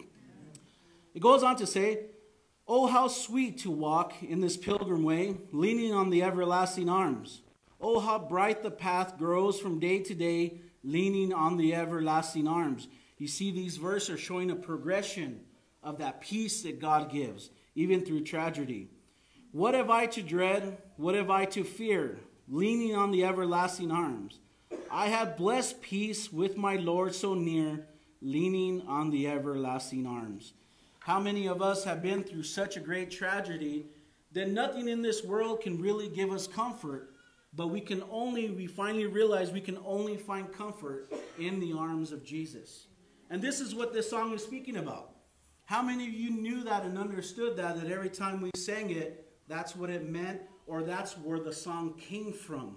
It goes on to say, Oh, how sweet to walk in this pilgrim way, leaning on the everlasting arms. Oh, how bright the path grows from day to day, leaning on the everlasting arms. You see, these verses are showing a progression of that peace that God gives, even through tragedy. What have I to dread? What have I to fear? Leaning on the everlasting arms. I have blessed peace with my Lord so near, leaning on the everlasting arms. How many of us have been through such a great tragedy that nothing in this world can really give us comfort, but we can only, we finally realize we can only find comfort in the arms of Jesus. And this is what this song is speaking about. How many of you knew that and understood that, that every time we sang it, that's what it meant, or that's where the song came from?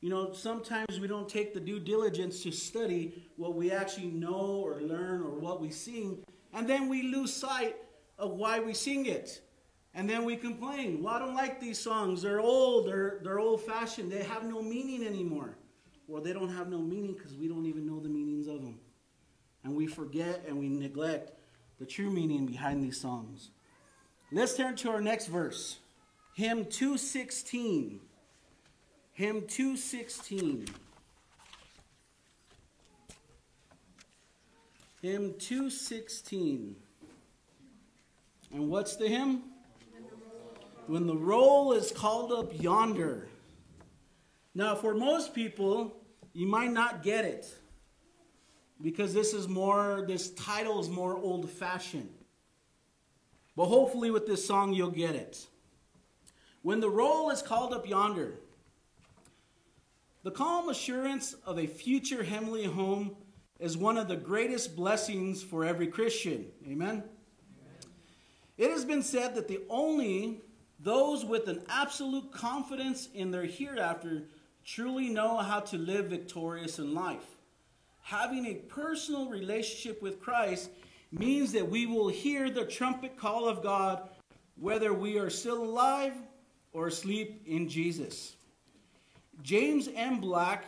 You know, sometimes we don't take the due diligence to study what we actually know or learn or what we sing, and then we lose sight of why we sing it. And then we complain, well, I don't like these songs. They're old, they're, they're old fashioned, they have no meaning anymore. Well, they don't have no meaning because we don't even know the meanings of them. And we forget and we neglect the true meaning behind these songs. Let's turn to our next verse. Hymn 216. Hymn 216. Hymn 216. And what's the hymn? When the roll is called up yonder. Now, for most people, you might not get it because this is more, this title is more old fashioned. But hopefully, with this song, you'll get it. When the roll is called up yonder, the calm assurance of a future heavenly home is one of the greatest blessings for every Christian. Amen? Amen? It has been said that the only those with an absolute confidence in their hereafter truly know how to live victorious in life. Having a personal relationship with Christ means that we will hear the trumpet call of God whether we are still alive or sleep in Jesus. James M. Black,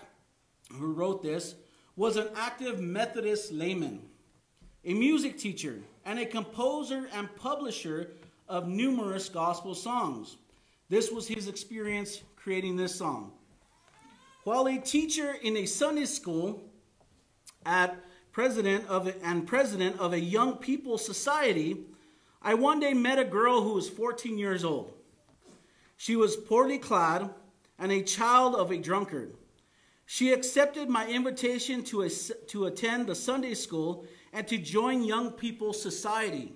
who wrote this, was an active Methodist layman. a music teacher, and a composer and publisher of numerous gospel songs. This was his experience creating this song. While a teacher in a Sunday school at president of and president of a young people society, I one day met a girl who was 14 years old. She was poorly clad and a child of a drunkard. She accepted my invitation to, a, to attend the Sunday school and to join Young People's Society.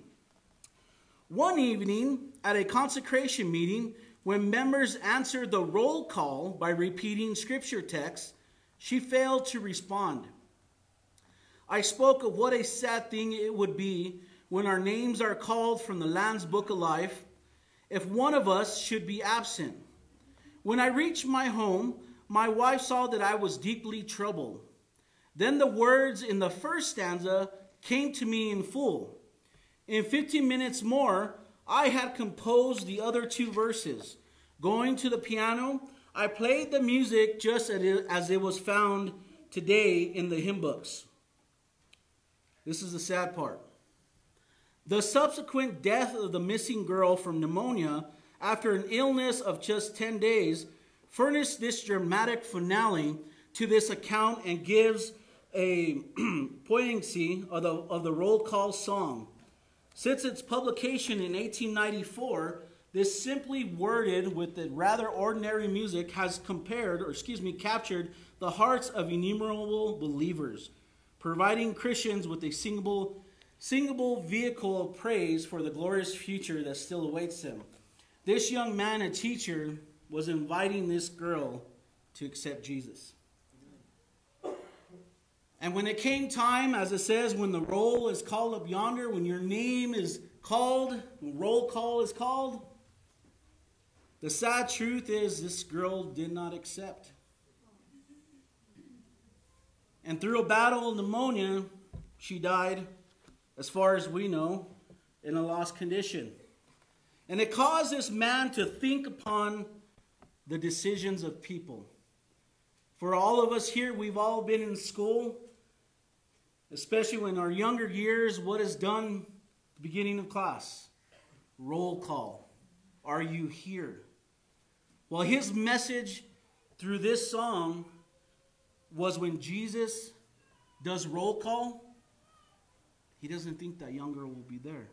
One evening at a consecration meeting, when members answered the roll call by repeating scripture texts, she failed to respond. I spoke of what a sad thing it would be when our names are called from the Lamb's Book of Life if one of us should be absent. When I reached my home, my wife saw that I was deeply troubled. Then the words in the first stanza came to me in full. In 15 minutes more, I had composed the other two verses. Going to the piano, I played the music just as it was found today in the hymn books. This is the sad part. The subsequent death of the missing girl from pneumonia after an illness of just 10 days furnished this dramatic finale to this account and gives a poignancy of the, of the roll call song. Since its publication in 1894, this simply worded with the rather ordinary music has compared, or excuse me, captured the hearts of innumerable believers, providing Christians with a singable, singable vehicle of praise for the glorious future that still awaits him. This young man, a teacher, was inviting this girl to accept Jesus. And when it came time, as it says, when the roll is called up yonder, when your name is called, roll call is called, the sad truth is this girl did not accept. And through a battle of pneumonia, she died, as far as we know, in a lost condition. And it caused this man to think upon the decisions of people. For all of us here, we've all been in school, especially in our younger years. What is done the beginning of class? Roll call. Are you here? Well, his message through this song was when Jesus does roll call, he doesn't think that young girl will be there.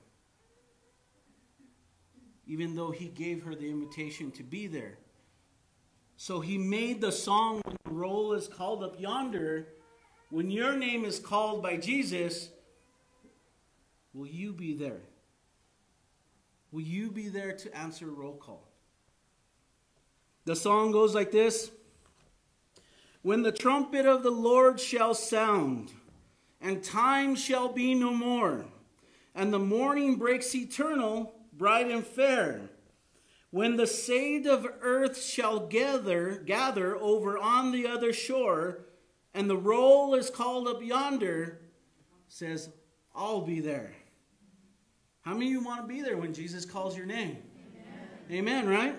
Even though he gave her the invitation to be there. So he made the song when the roll is called up yonder. When your name is called by Jesus, will you be there? Will you be there to answer roll call? The song goes like this When the trumpet of the Lord shall sound, and time shall be no more, and the morning breaks eternal, bright and fair. When the saved of earth shall gather, gather over on the other shore, and the roll is called up yonder, says, I'll be there. How many of you want to be there when Jesus calls your name? Amen, Amen right?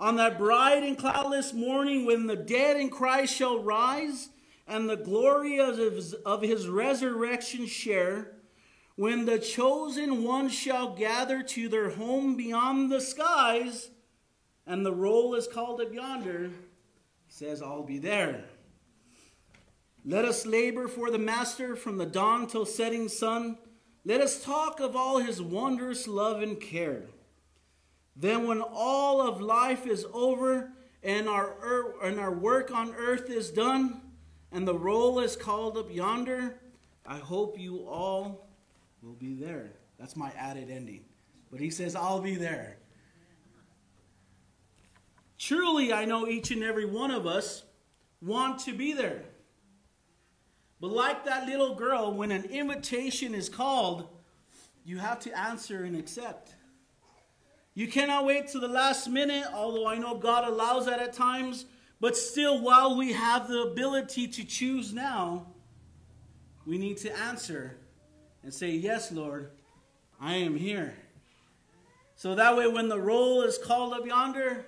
On that bright and cloudless morning when the dead in Christ shall rise and the glory of his, of his resurrection share, when the chosen ones shall gather to their home beyond the skies, and the roll is called up yonder, he says, I'll be there. Let us labor for the Master from the dawn till setting sun. Let us talk of all his wondrous love and care. Then, when all of life is over and our, and our work on earth is done, and the roll is called up yonder, I hope you all will be there. That's my added ending. But he says, I'll be there. Truly, I know each and every one of us want to be there. But like that little girl, when an invitation is called, you have to answer and accept. You cannot wait to the last minute, although I know God allows that at times. But still, while we have the ability to choose now, we need to answer and say, Yes, Lord, I am here. So that way, when the roll is called up yonder,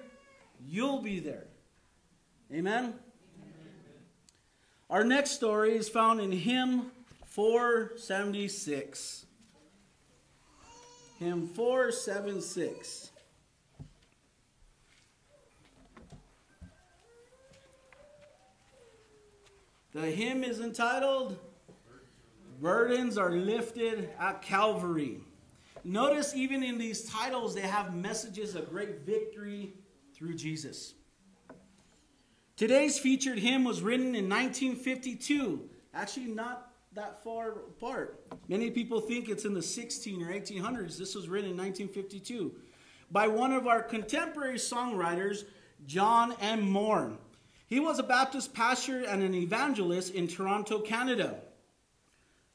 you'll be there. Amen? Amen. Our next story is found in hymn 476. Hymn 476. The hymn is entitled Burdens Are Lifted at Calvary. Notice even in these titles, they have messages of great victory through Jesus. Today's featured hymn was written in 1952, actually, not that far apart. Many people think it's in the 16 or 1800s. This was written in 1952 by one of our contemporary songwriters, John M. Moore. He was a Baptist pastor and an evangelist in Toronto, Canada.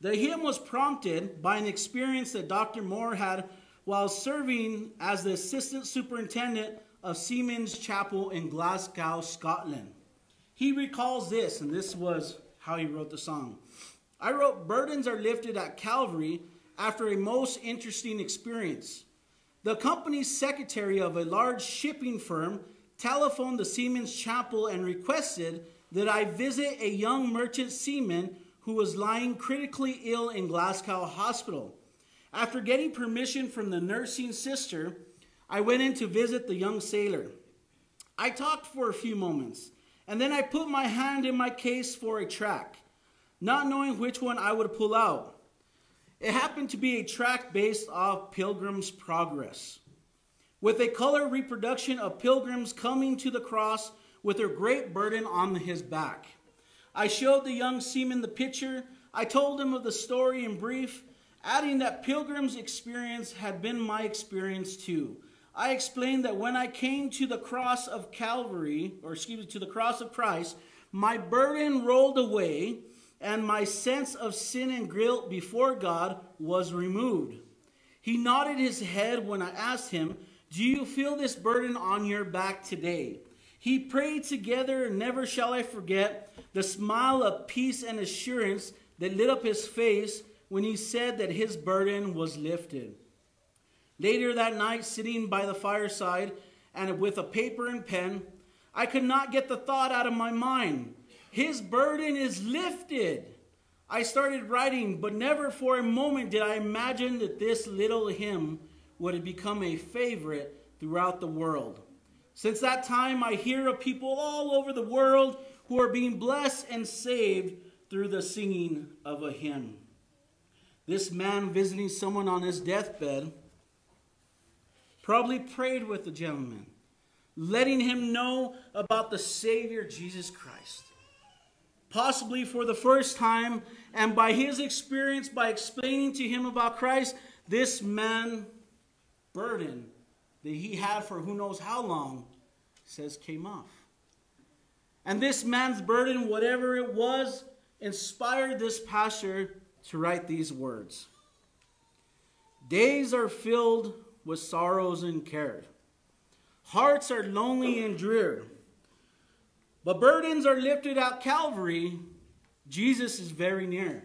The hymn was prompted by an experience that Dr. Moore had while serving as the assistant superintendent of Seamen's Chapel in Glasgow, Scotland. He recalls this, and this was how he wrote the song. I wrote, Burdens are lifted at Calvary after a most interesting experience. The company's secretary of a large shipping firm telephoned the Seamen's Chapel and requested that I visit a young merchant seaman who was lying critically ill in Glasgow Hospital. After getting permission from the nursing sister, I went in to visit the young sailor. I talked for a few moments, and then I put my hand in my case for a track, not knowing which one I would pull out. It happened to be a track based off Pilgrim's Progress, with a color reproduction of pilgrims coming to the cross with their great burden on his back. I showed the young seaman the picture. I told him of the story in brief, adding that Pilgrim's experience had been my experience too. I explained that when I came to the cross of Calvary, or excuse me, to the cross of Christ, my burden rolled away and my sense of sin and guilt before God was removed. He nodded his head when I asked him, Do you feel this burden on your back today? He prayed together, never shall I forget the smile of peace and assurance that lit up his face when he said that his burden was lifted. Later that night, sitting by the fireside and with a paper and pen, I could not get the thought out of my mind. His burden is lifted. I started writing, but never for a moment did I imagine that this little hymn would have become a favorite throughout the world. Since that time, I hear of people all over the world who are being blessed and saved through the singing of a hymn. This man visiting someone on his deathbed probably prayed with the gentleman, letting him know about the Savior Jesus Christ. Possibly for the first time, and by his experience, by explaining to him about Christ, this man burden that he had for who knows how long says came off. And this man's burden, whatever it was, inspired this pastor to write these words Days are filled with sorrows and care, hearts are lonely and drear, but burdens are lifted at Calvary. Jesus is very near.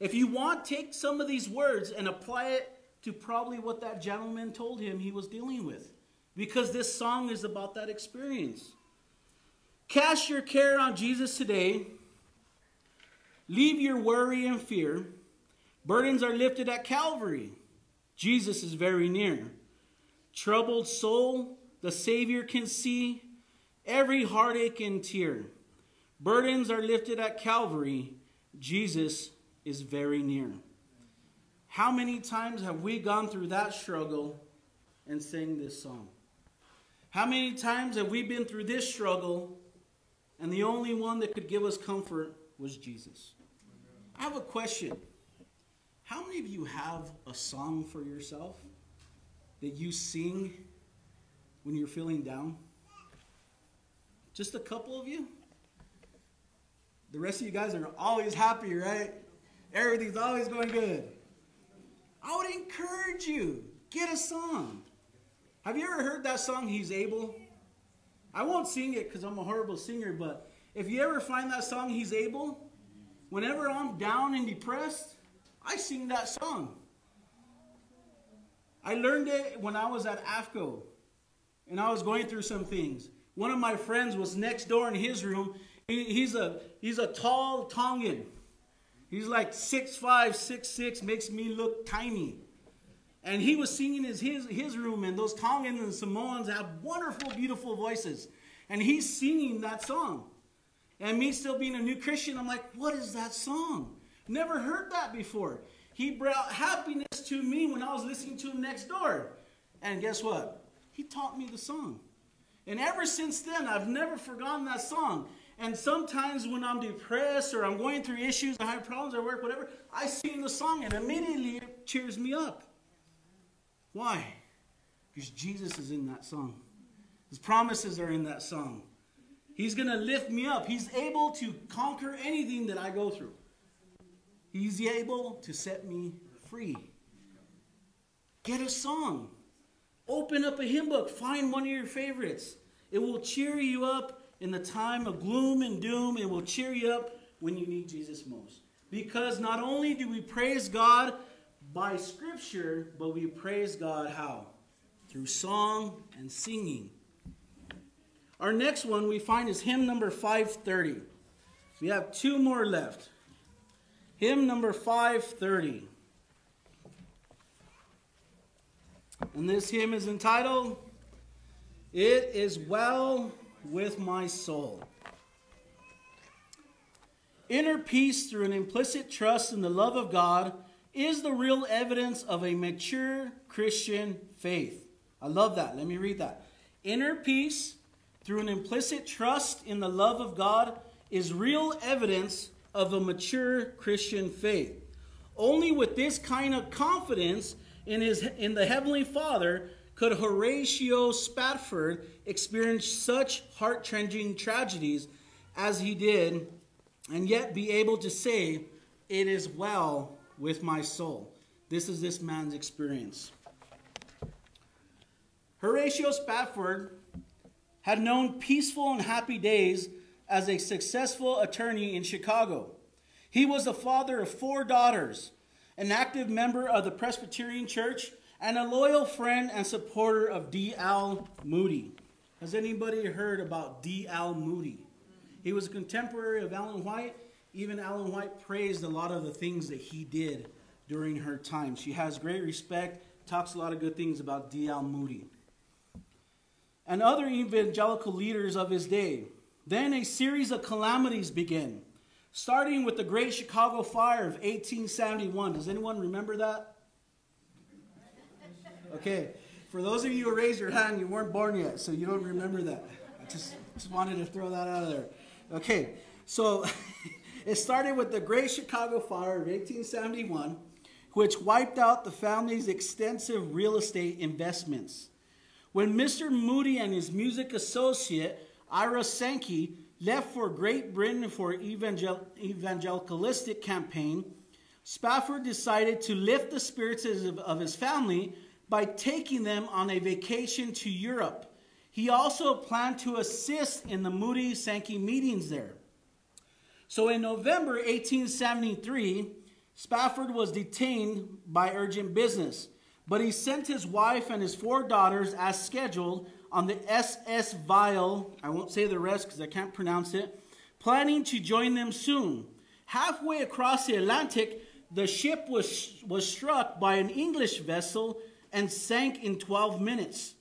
If you want, take some of these words and apply it to probably what that gentleman told him he was dealing with. Because this song is about that experience. Cast your care on Jesus today. Leave your worry and fear. Burdens are lifted at Calvary. Jesus is very near. Troubled soul, the Savior can see every heartache and tear. Burdens are lifted at Calvary. Jesus is very near. How many times have we gone through that struggle and sang this song? How many times have we been through this struggle and the only one that could give us comfort was Jesus? I have a question. How many of you have a song for yourself that you sing when you're feeling down? Just a couple of you? The rest of you guys are always happy, right? Everything's always going good. I would encourage you get a song. Have you ever heard that song, He's Able? I won't sing it because I'm a horrible singer, but if you ever find that song, He's Able, whenever I'm down and depressed, I sing that song. I learned it when I was at AFCOE and I was going through some things. One of my friends was next door in his room. He, he's, a, he's a tall Tongan. He's like six five, six six, makes me look tiny. And he was singing in his, his, his room, and those Tongans and Samoans have wonderful, beautiful voices. And he's singing that song. And me still being a new Christian, I'm like, what is that song? Never heard that before. He brought happiness to me when I was listening to him next door. And guess what? He taught me the song. And ever since then, I've never forgotten that song. And sometimes when I'm depressed or I'm going through issues, I have problems at work, whatever, I sing the song and immediately it cheers me up. Why? Because Jesus is in that song. His promises are in that song. He's going to lift me up. He's able to conquer anything that I go through. He's able to set me free. Get a song. Open up a hymn book. Find one of your favorites. It will cheer you up in the time of gloom and doom. It will cheer you up when you need Jesus most. Because not only do we praise God by Scripture, but we praise God how? Through song and singing. Our next one we find is hymn number 530. We have two more left. Hymn number 530. And this hymn is entitled, It is Well with My Soul. Inner peace through an implicit trust in the love of God is the real evidence of a mature Christian faith. I love that. Let me read that. Inner peace through an implicit trust in the love of God is real evidence of a mature Christian faith. Only with this kind of confidence in, his, in the Heavenly Father could Horatio Spafford experience such heart wrenching tragedies as he did, and yet be able to say, It is well with my soul. This is this man's experience. Horatio Spafford had known peaceful and happy days as a successful attorney in Chicago. He was the father of four daughters, an active member of the Presbyterian Church, and a loyal friend and supporter of D.L. Moody. Has anybody heard about D.L. Moody? He was a contemporary of Ellen White. Even Ellen White praised a lot of the things that he did during her time. She has great respect, talks a lot of good things about D.L. Moody and other evangelical leaders of his day. Then a series of calamities began, starting with the Great Chicago Fire of 1871. Does anyone remember that? Okay, for those of you who raised your hand, you weren't born yet, so you don't remember that. I just, just wanted to throw that out of there. Okay, so it started with the Great Chicago Fire of 1871, which wiped out the family's extensive real estate investments. When Mr. Moody and his music associate, Ira Sankey, left for Great Britain for evangel- evangelicalistic campaign, Spafford decided to lift the spirits of, of his family by taking them on a vacation to Europe. He also planned to assist in the Moody Sankey meetings there. So in November 1873, Spafford was detained by urgent business. But he sent his wife and his four daughters as scheduled on the SS Ville, I won't say the rest because I can't pronounce it, planning to join them soon. Halfway across the Atlantic, the ship was, was struck by an English vessel and sank in 12 minutes.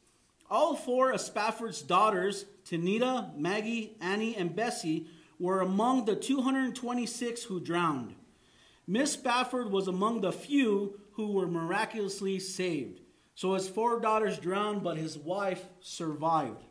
All four of Spafford's daughters, Tanetta, Maggie, Annie, and Bessie, were among the 226 who drowned. Miss Spafford was among the few who were miraculously saved. So his four daughters drowned, but his wife survived.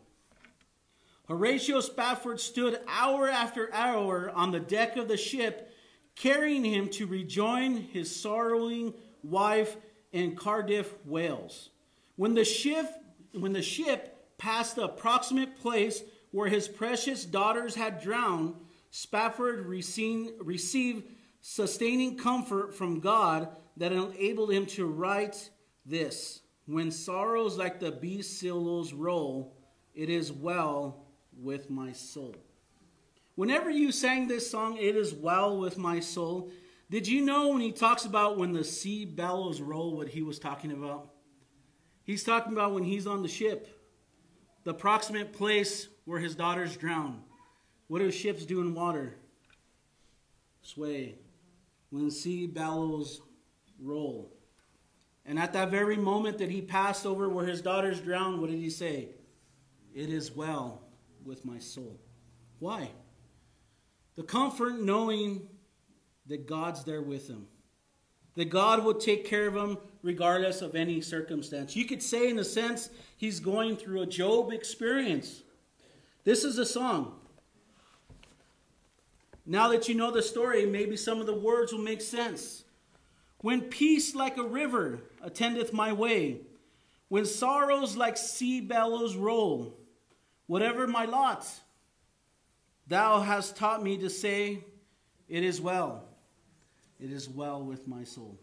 Horatio Spafford stood hour after hour on the deck of the ship, carrying him to rejoin his sorrowing wife in Cardiff, Wales. When the ship, when the ship passed the approximate place where his precious daughters had drowned, Spafford received, received sustaining comfort from God that enabled him to write this When sorrows like the beast billows roll, it is well with my soul. Whenever you sang this song, It is well with my soul, did you know when he talks about when the sea bellows roll what he was talking about? He's talking about when he's on the ship, the approximate place where his daughters drown. What do ships do in water? Sway, when sea billows roll. And at that very moment that he passed over where his daughters drowned, what did he say? It is well with my soul. Why? The comfort knowing that God's there with him, that God will take care of him regardless of any circumstance. You could say, in a sense, he's going through a Job experience. This is a song. Now that you know the story, maybe some of the words will make sense. When peace like a river attendeth my way, when sorrows like sea billows roll, whatever my lot, thou hast taught me to say, It is well. It is well with my soul.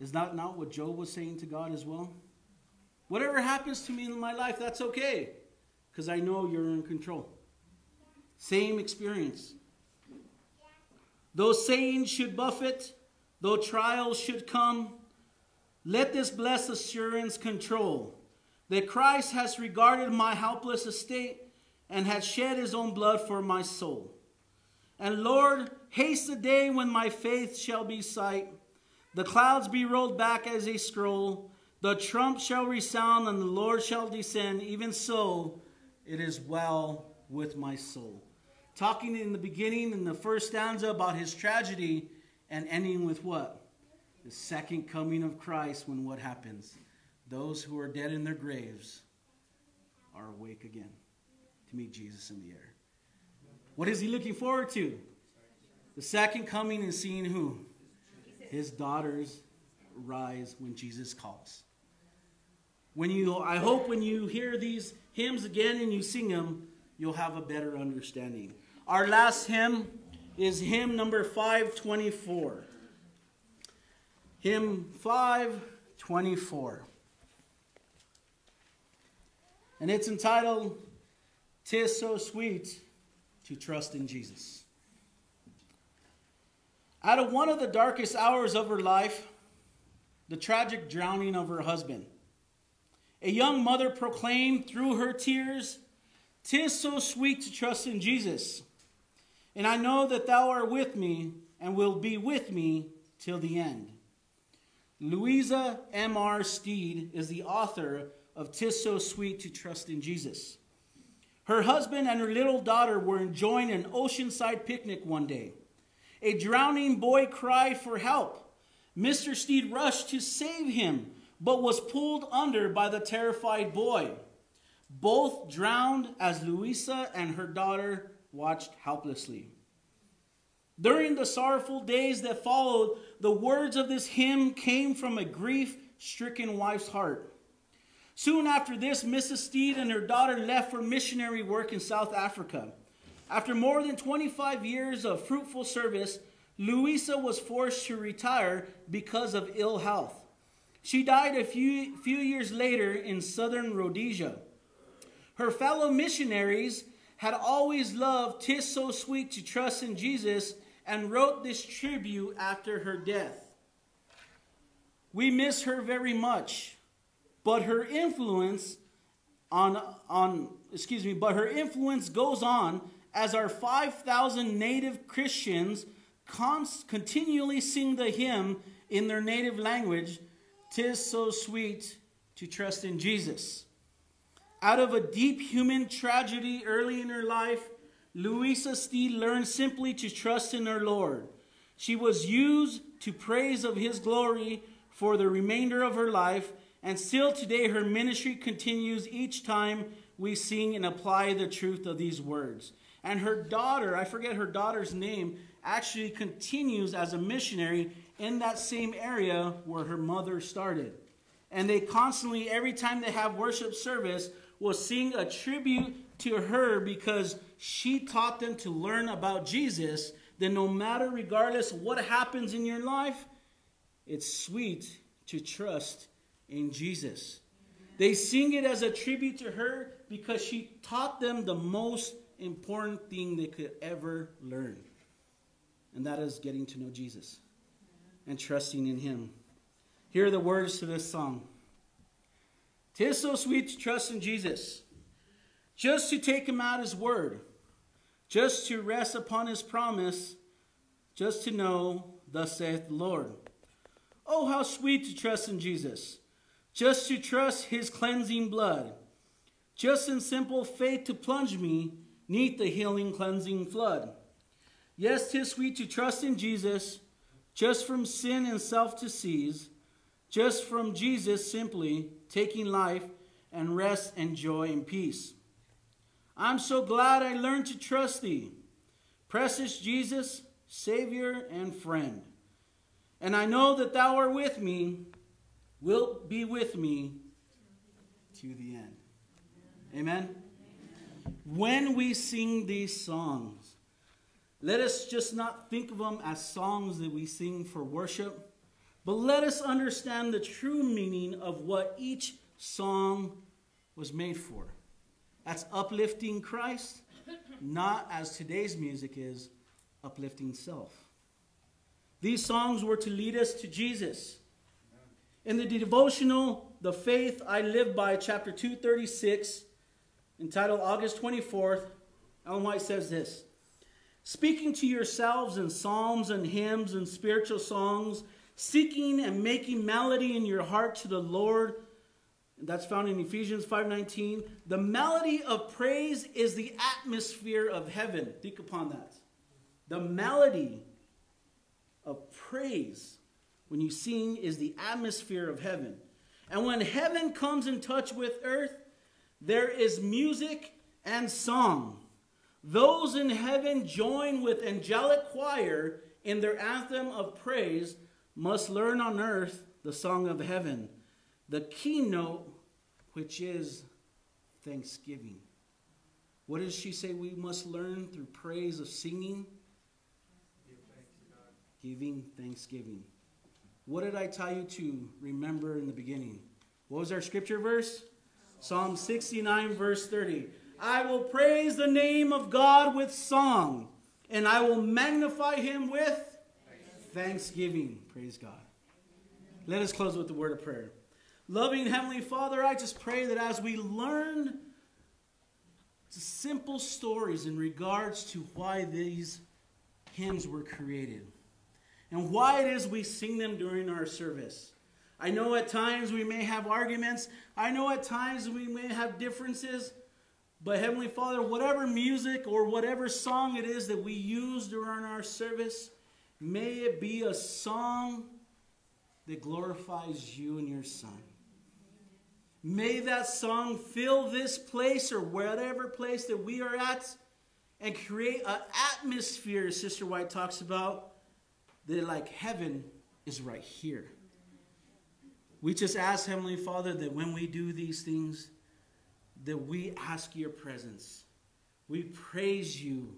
Is that not what Job was saying to God as well? Whatever happens to me in my life, that's okay, because I know you're in control. Same experience. Though Satan should buffet, though trials should come, let this blessed assurance control that Christ has regarded my helpless estate and has shed his own blood for my soul. And Lord, haste the day when my faith shall be sight, the clouds be rolled back as a scroll, the trump shall resound, and the Lord shall descend. Even so, it is well with my soul. Talking in the beginning, in the first stanza, about his tragedy, and ending with what? The second coming of Christ, when what happens? Those who are dead in their graves are awake again to meet Jesus in the air. What is he looking forward to? The second coming and seeing who? His daughters rise when Jesus calls. When you, I hope when you hear these hymns again and you sing them, you'll have a better understanding. Our last hymn is hymn number 524. Hymn 524. And it's entitled, Tis So Sweet to Trust in Jesus. Out of one of the darkest hours of her life, the tragic drowning of her husband, a young mother proclaimed through her tears, Tis so sweet to trust in Jesus. And I know that thou art with me and will be with me till the end. Louisa M.R. Stead is the author of Tis So Sweet to Trust in Jesus. Her husband and her little daughter were enjoying an oceanside picnic one day. A drowning boy cried for help. Mr. Stead rushed to save him, but was pulled under by the terrified boy. Both drowned as Louisa and her daughter watched helplessly. During the sorrowful days that followed, the words of this hymn came from a grief stricken wife's heart. Soon after this, Mrs. Stead and her daughter left for missionary work in South Africa. After more than 25 years of fruitful service, Louisa was forced to retire because of ill health. She died a few, few years later in southern Rhodesia. Her fellow missionaries had always loved Tis So Sweet to Trust in Jesus and wrote this tribute after her death. We miss her very much, but her influence on, on excuse me, but her influence goes on as our 5,000 native Christians continually sing the hymn in their native language, Tis so sweet to trust in Jesus. Out of a deep human tragedy early in her life, Louisa Stead learned simply to trust in her Lord. She was used to praise of his glory for the remainder of her life, and still today her ministry continues each time we sing and apply the truth of these words. And her daughter, I forget her daughter's name, actually continues as a missionary in that same area where her mother started. And they constantly, every time they have worship service, will sing a tribute to her because she taught them to learn about Jesus. Then, no matter, regardless what happens in your life, it's sweet to trust in Jesus. They sing it as a tribute to her because she taught them the most important thing they could ever learn. And that is getting to know Jesus and trusting in Him. Here are the words to this song Tis so sweet to trust in Jesus, just to take Him at His word, just to rest upon His promise, just to know thus saith the Lord. Oh, how sweet to trust in Jesus, just to trust his cleansing blood, just in simple faith to plunge me neath the healing cleansing flood. Yes, 'tis sweet to trust in Jesus, just from sin and self to seize, just from Jesus simply taking life and rest and joy and peace. I'm so glad I learned to trust thee, precious Jesus, Savior and friend. And I know that thou art with me, wilt be with me to the end. Amen. When we sing these songs, let us just not think of them as songs that we sing for worship, but let us understand the true meaning of what each song was made for. That's uplifting Christ, not as today's music is uplifting self. These songs were to lead us to Jesus. In the devotional, The Faith I Live By, chapter 236, entitled August 24th, Ellen White says this Speaking to yourselves in psalms and hymns and spiritual songs, seeking and making melody in your heart to the Lord. That's found in Ephesians 5:19. The melody of praise is the atmosphere of heaven. Think upon that. The melody of praise when you sing is the atmosphere of heaven. And when heaven comes in touch with earth, there is music and song. Those in heaven join with angelic choir in their anthem of praise must learn on earth the song of heaven, the keynote which is thanksgiving. What does she say we must learn through praise of singing? Giving thanksgiving. What did I tell you to remember in the beginning? What was our scripture verse? Psalm 69, verse 30. I will praise the name of God with song, and I will magnify him with thanksgiving. Praise God. Let us close with the word of prayer. Loving Heavenly Father, I just pray that as we learn simple stories in regards to why these hymns were created and why it is we sing them during our service. I know at times we may have arguments. I know at times we may have differences. But Heavenly Father, whatever music or whatever song it is that we use during our service, may it be a song that glorifies you and your Son. May that song fill this place or whatever place that we are at and create an atmosphere, Sister White talks about, that like heaven is right here. We just ask Heavenly Father that when we do these things, that we ask your presence. We praise you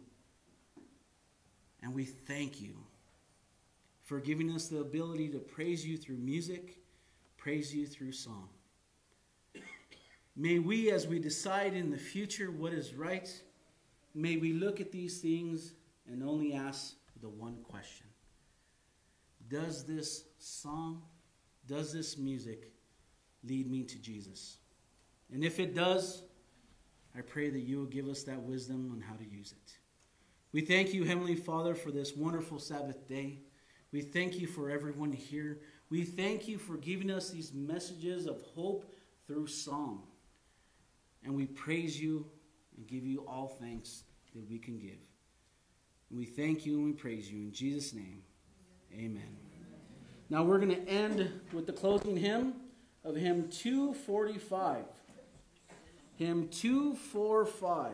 and we thank you for giving us the ability to praise you through music, praise you through song. May we, as we decide in the future what is right, may we look at these things and only ask the one question Does this song, does this music lead me to Jesus? And if it does, I pray that you will give us that wisdom on how to use it. We thank you, Heavenly Father, for this wonderful Sabbath day. We thank you for everyone here. We thank you for giving us these messages of hope through song. And we praise you and give you all thanks that we can give. We thank you and we praise you in Jesus' name. Amen. Now we're going to end with the closing hymn of hymn 245. Hymn 245.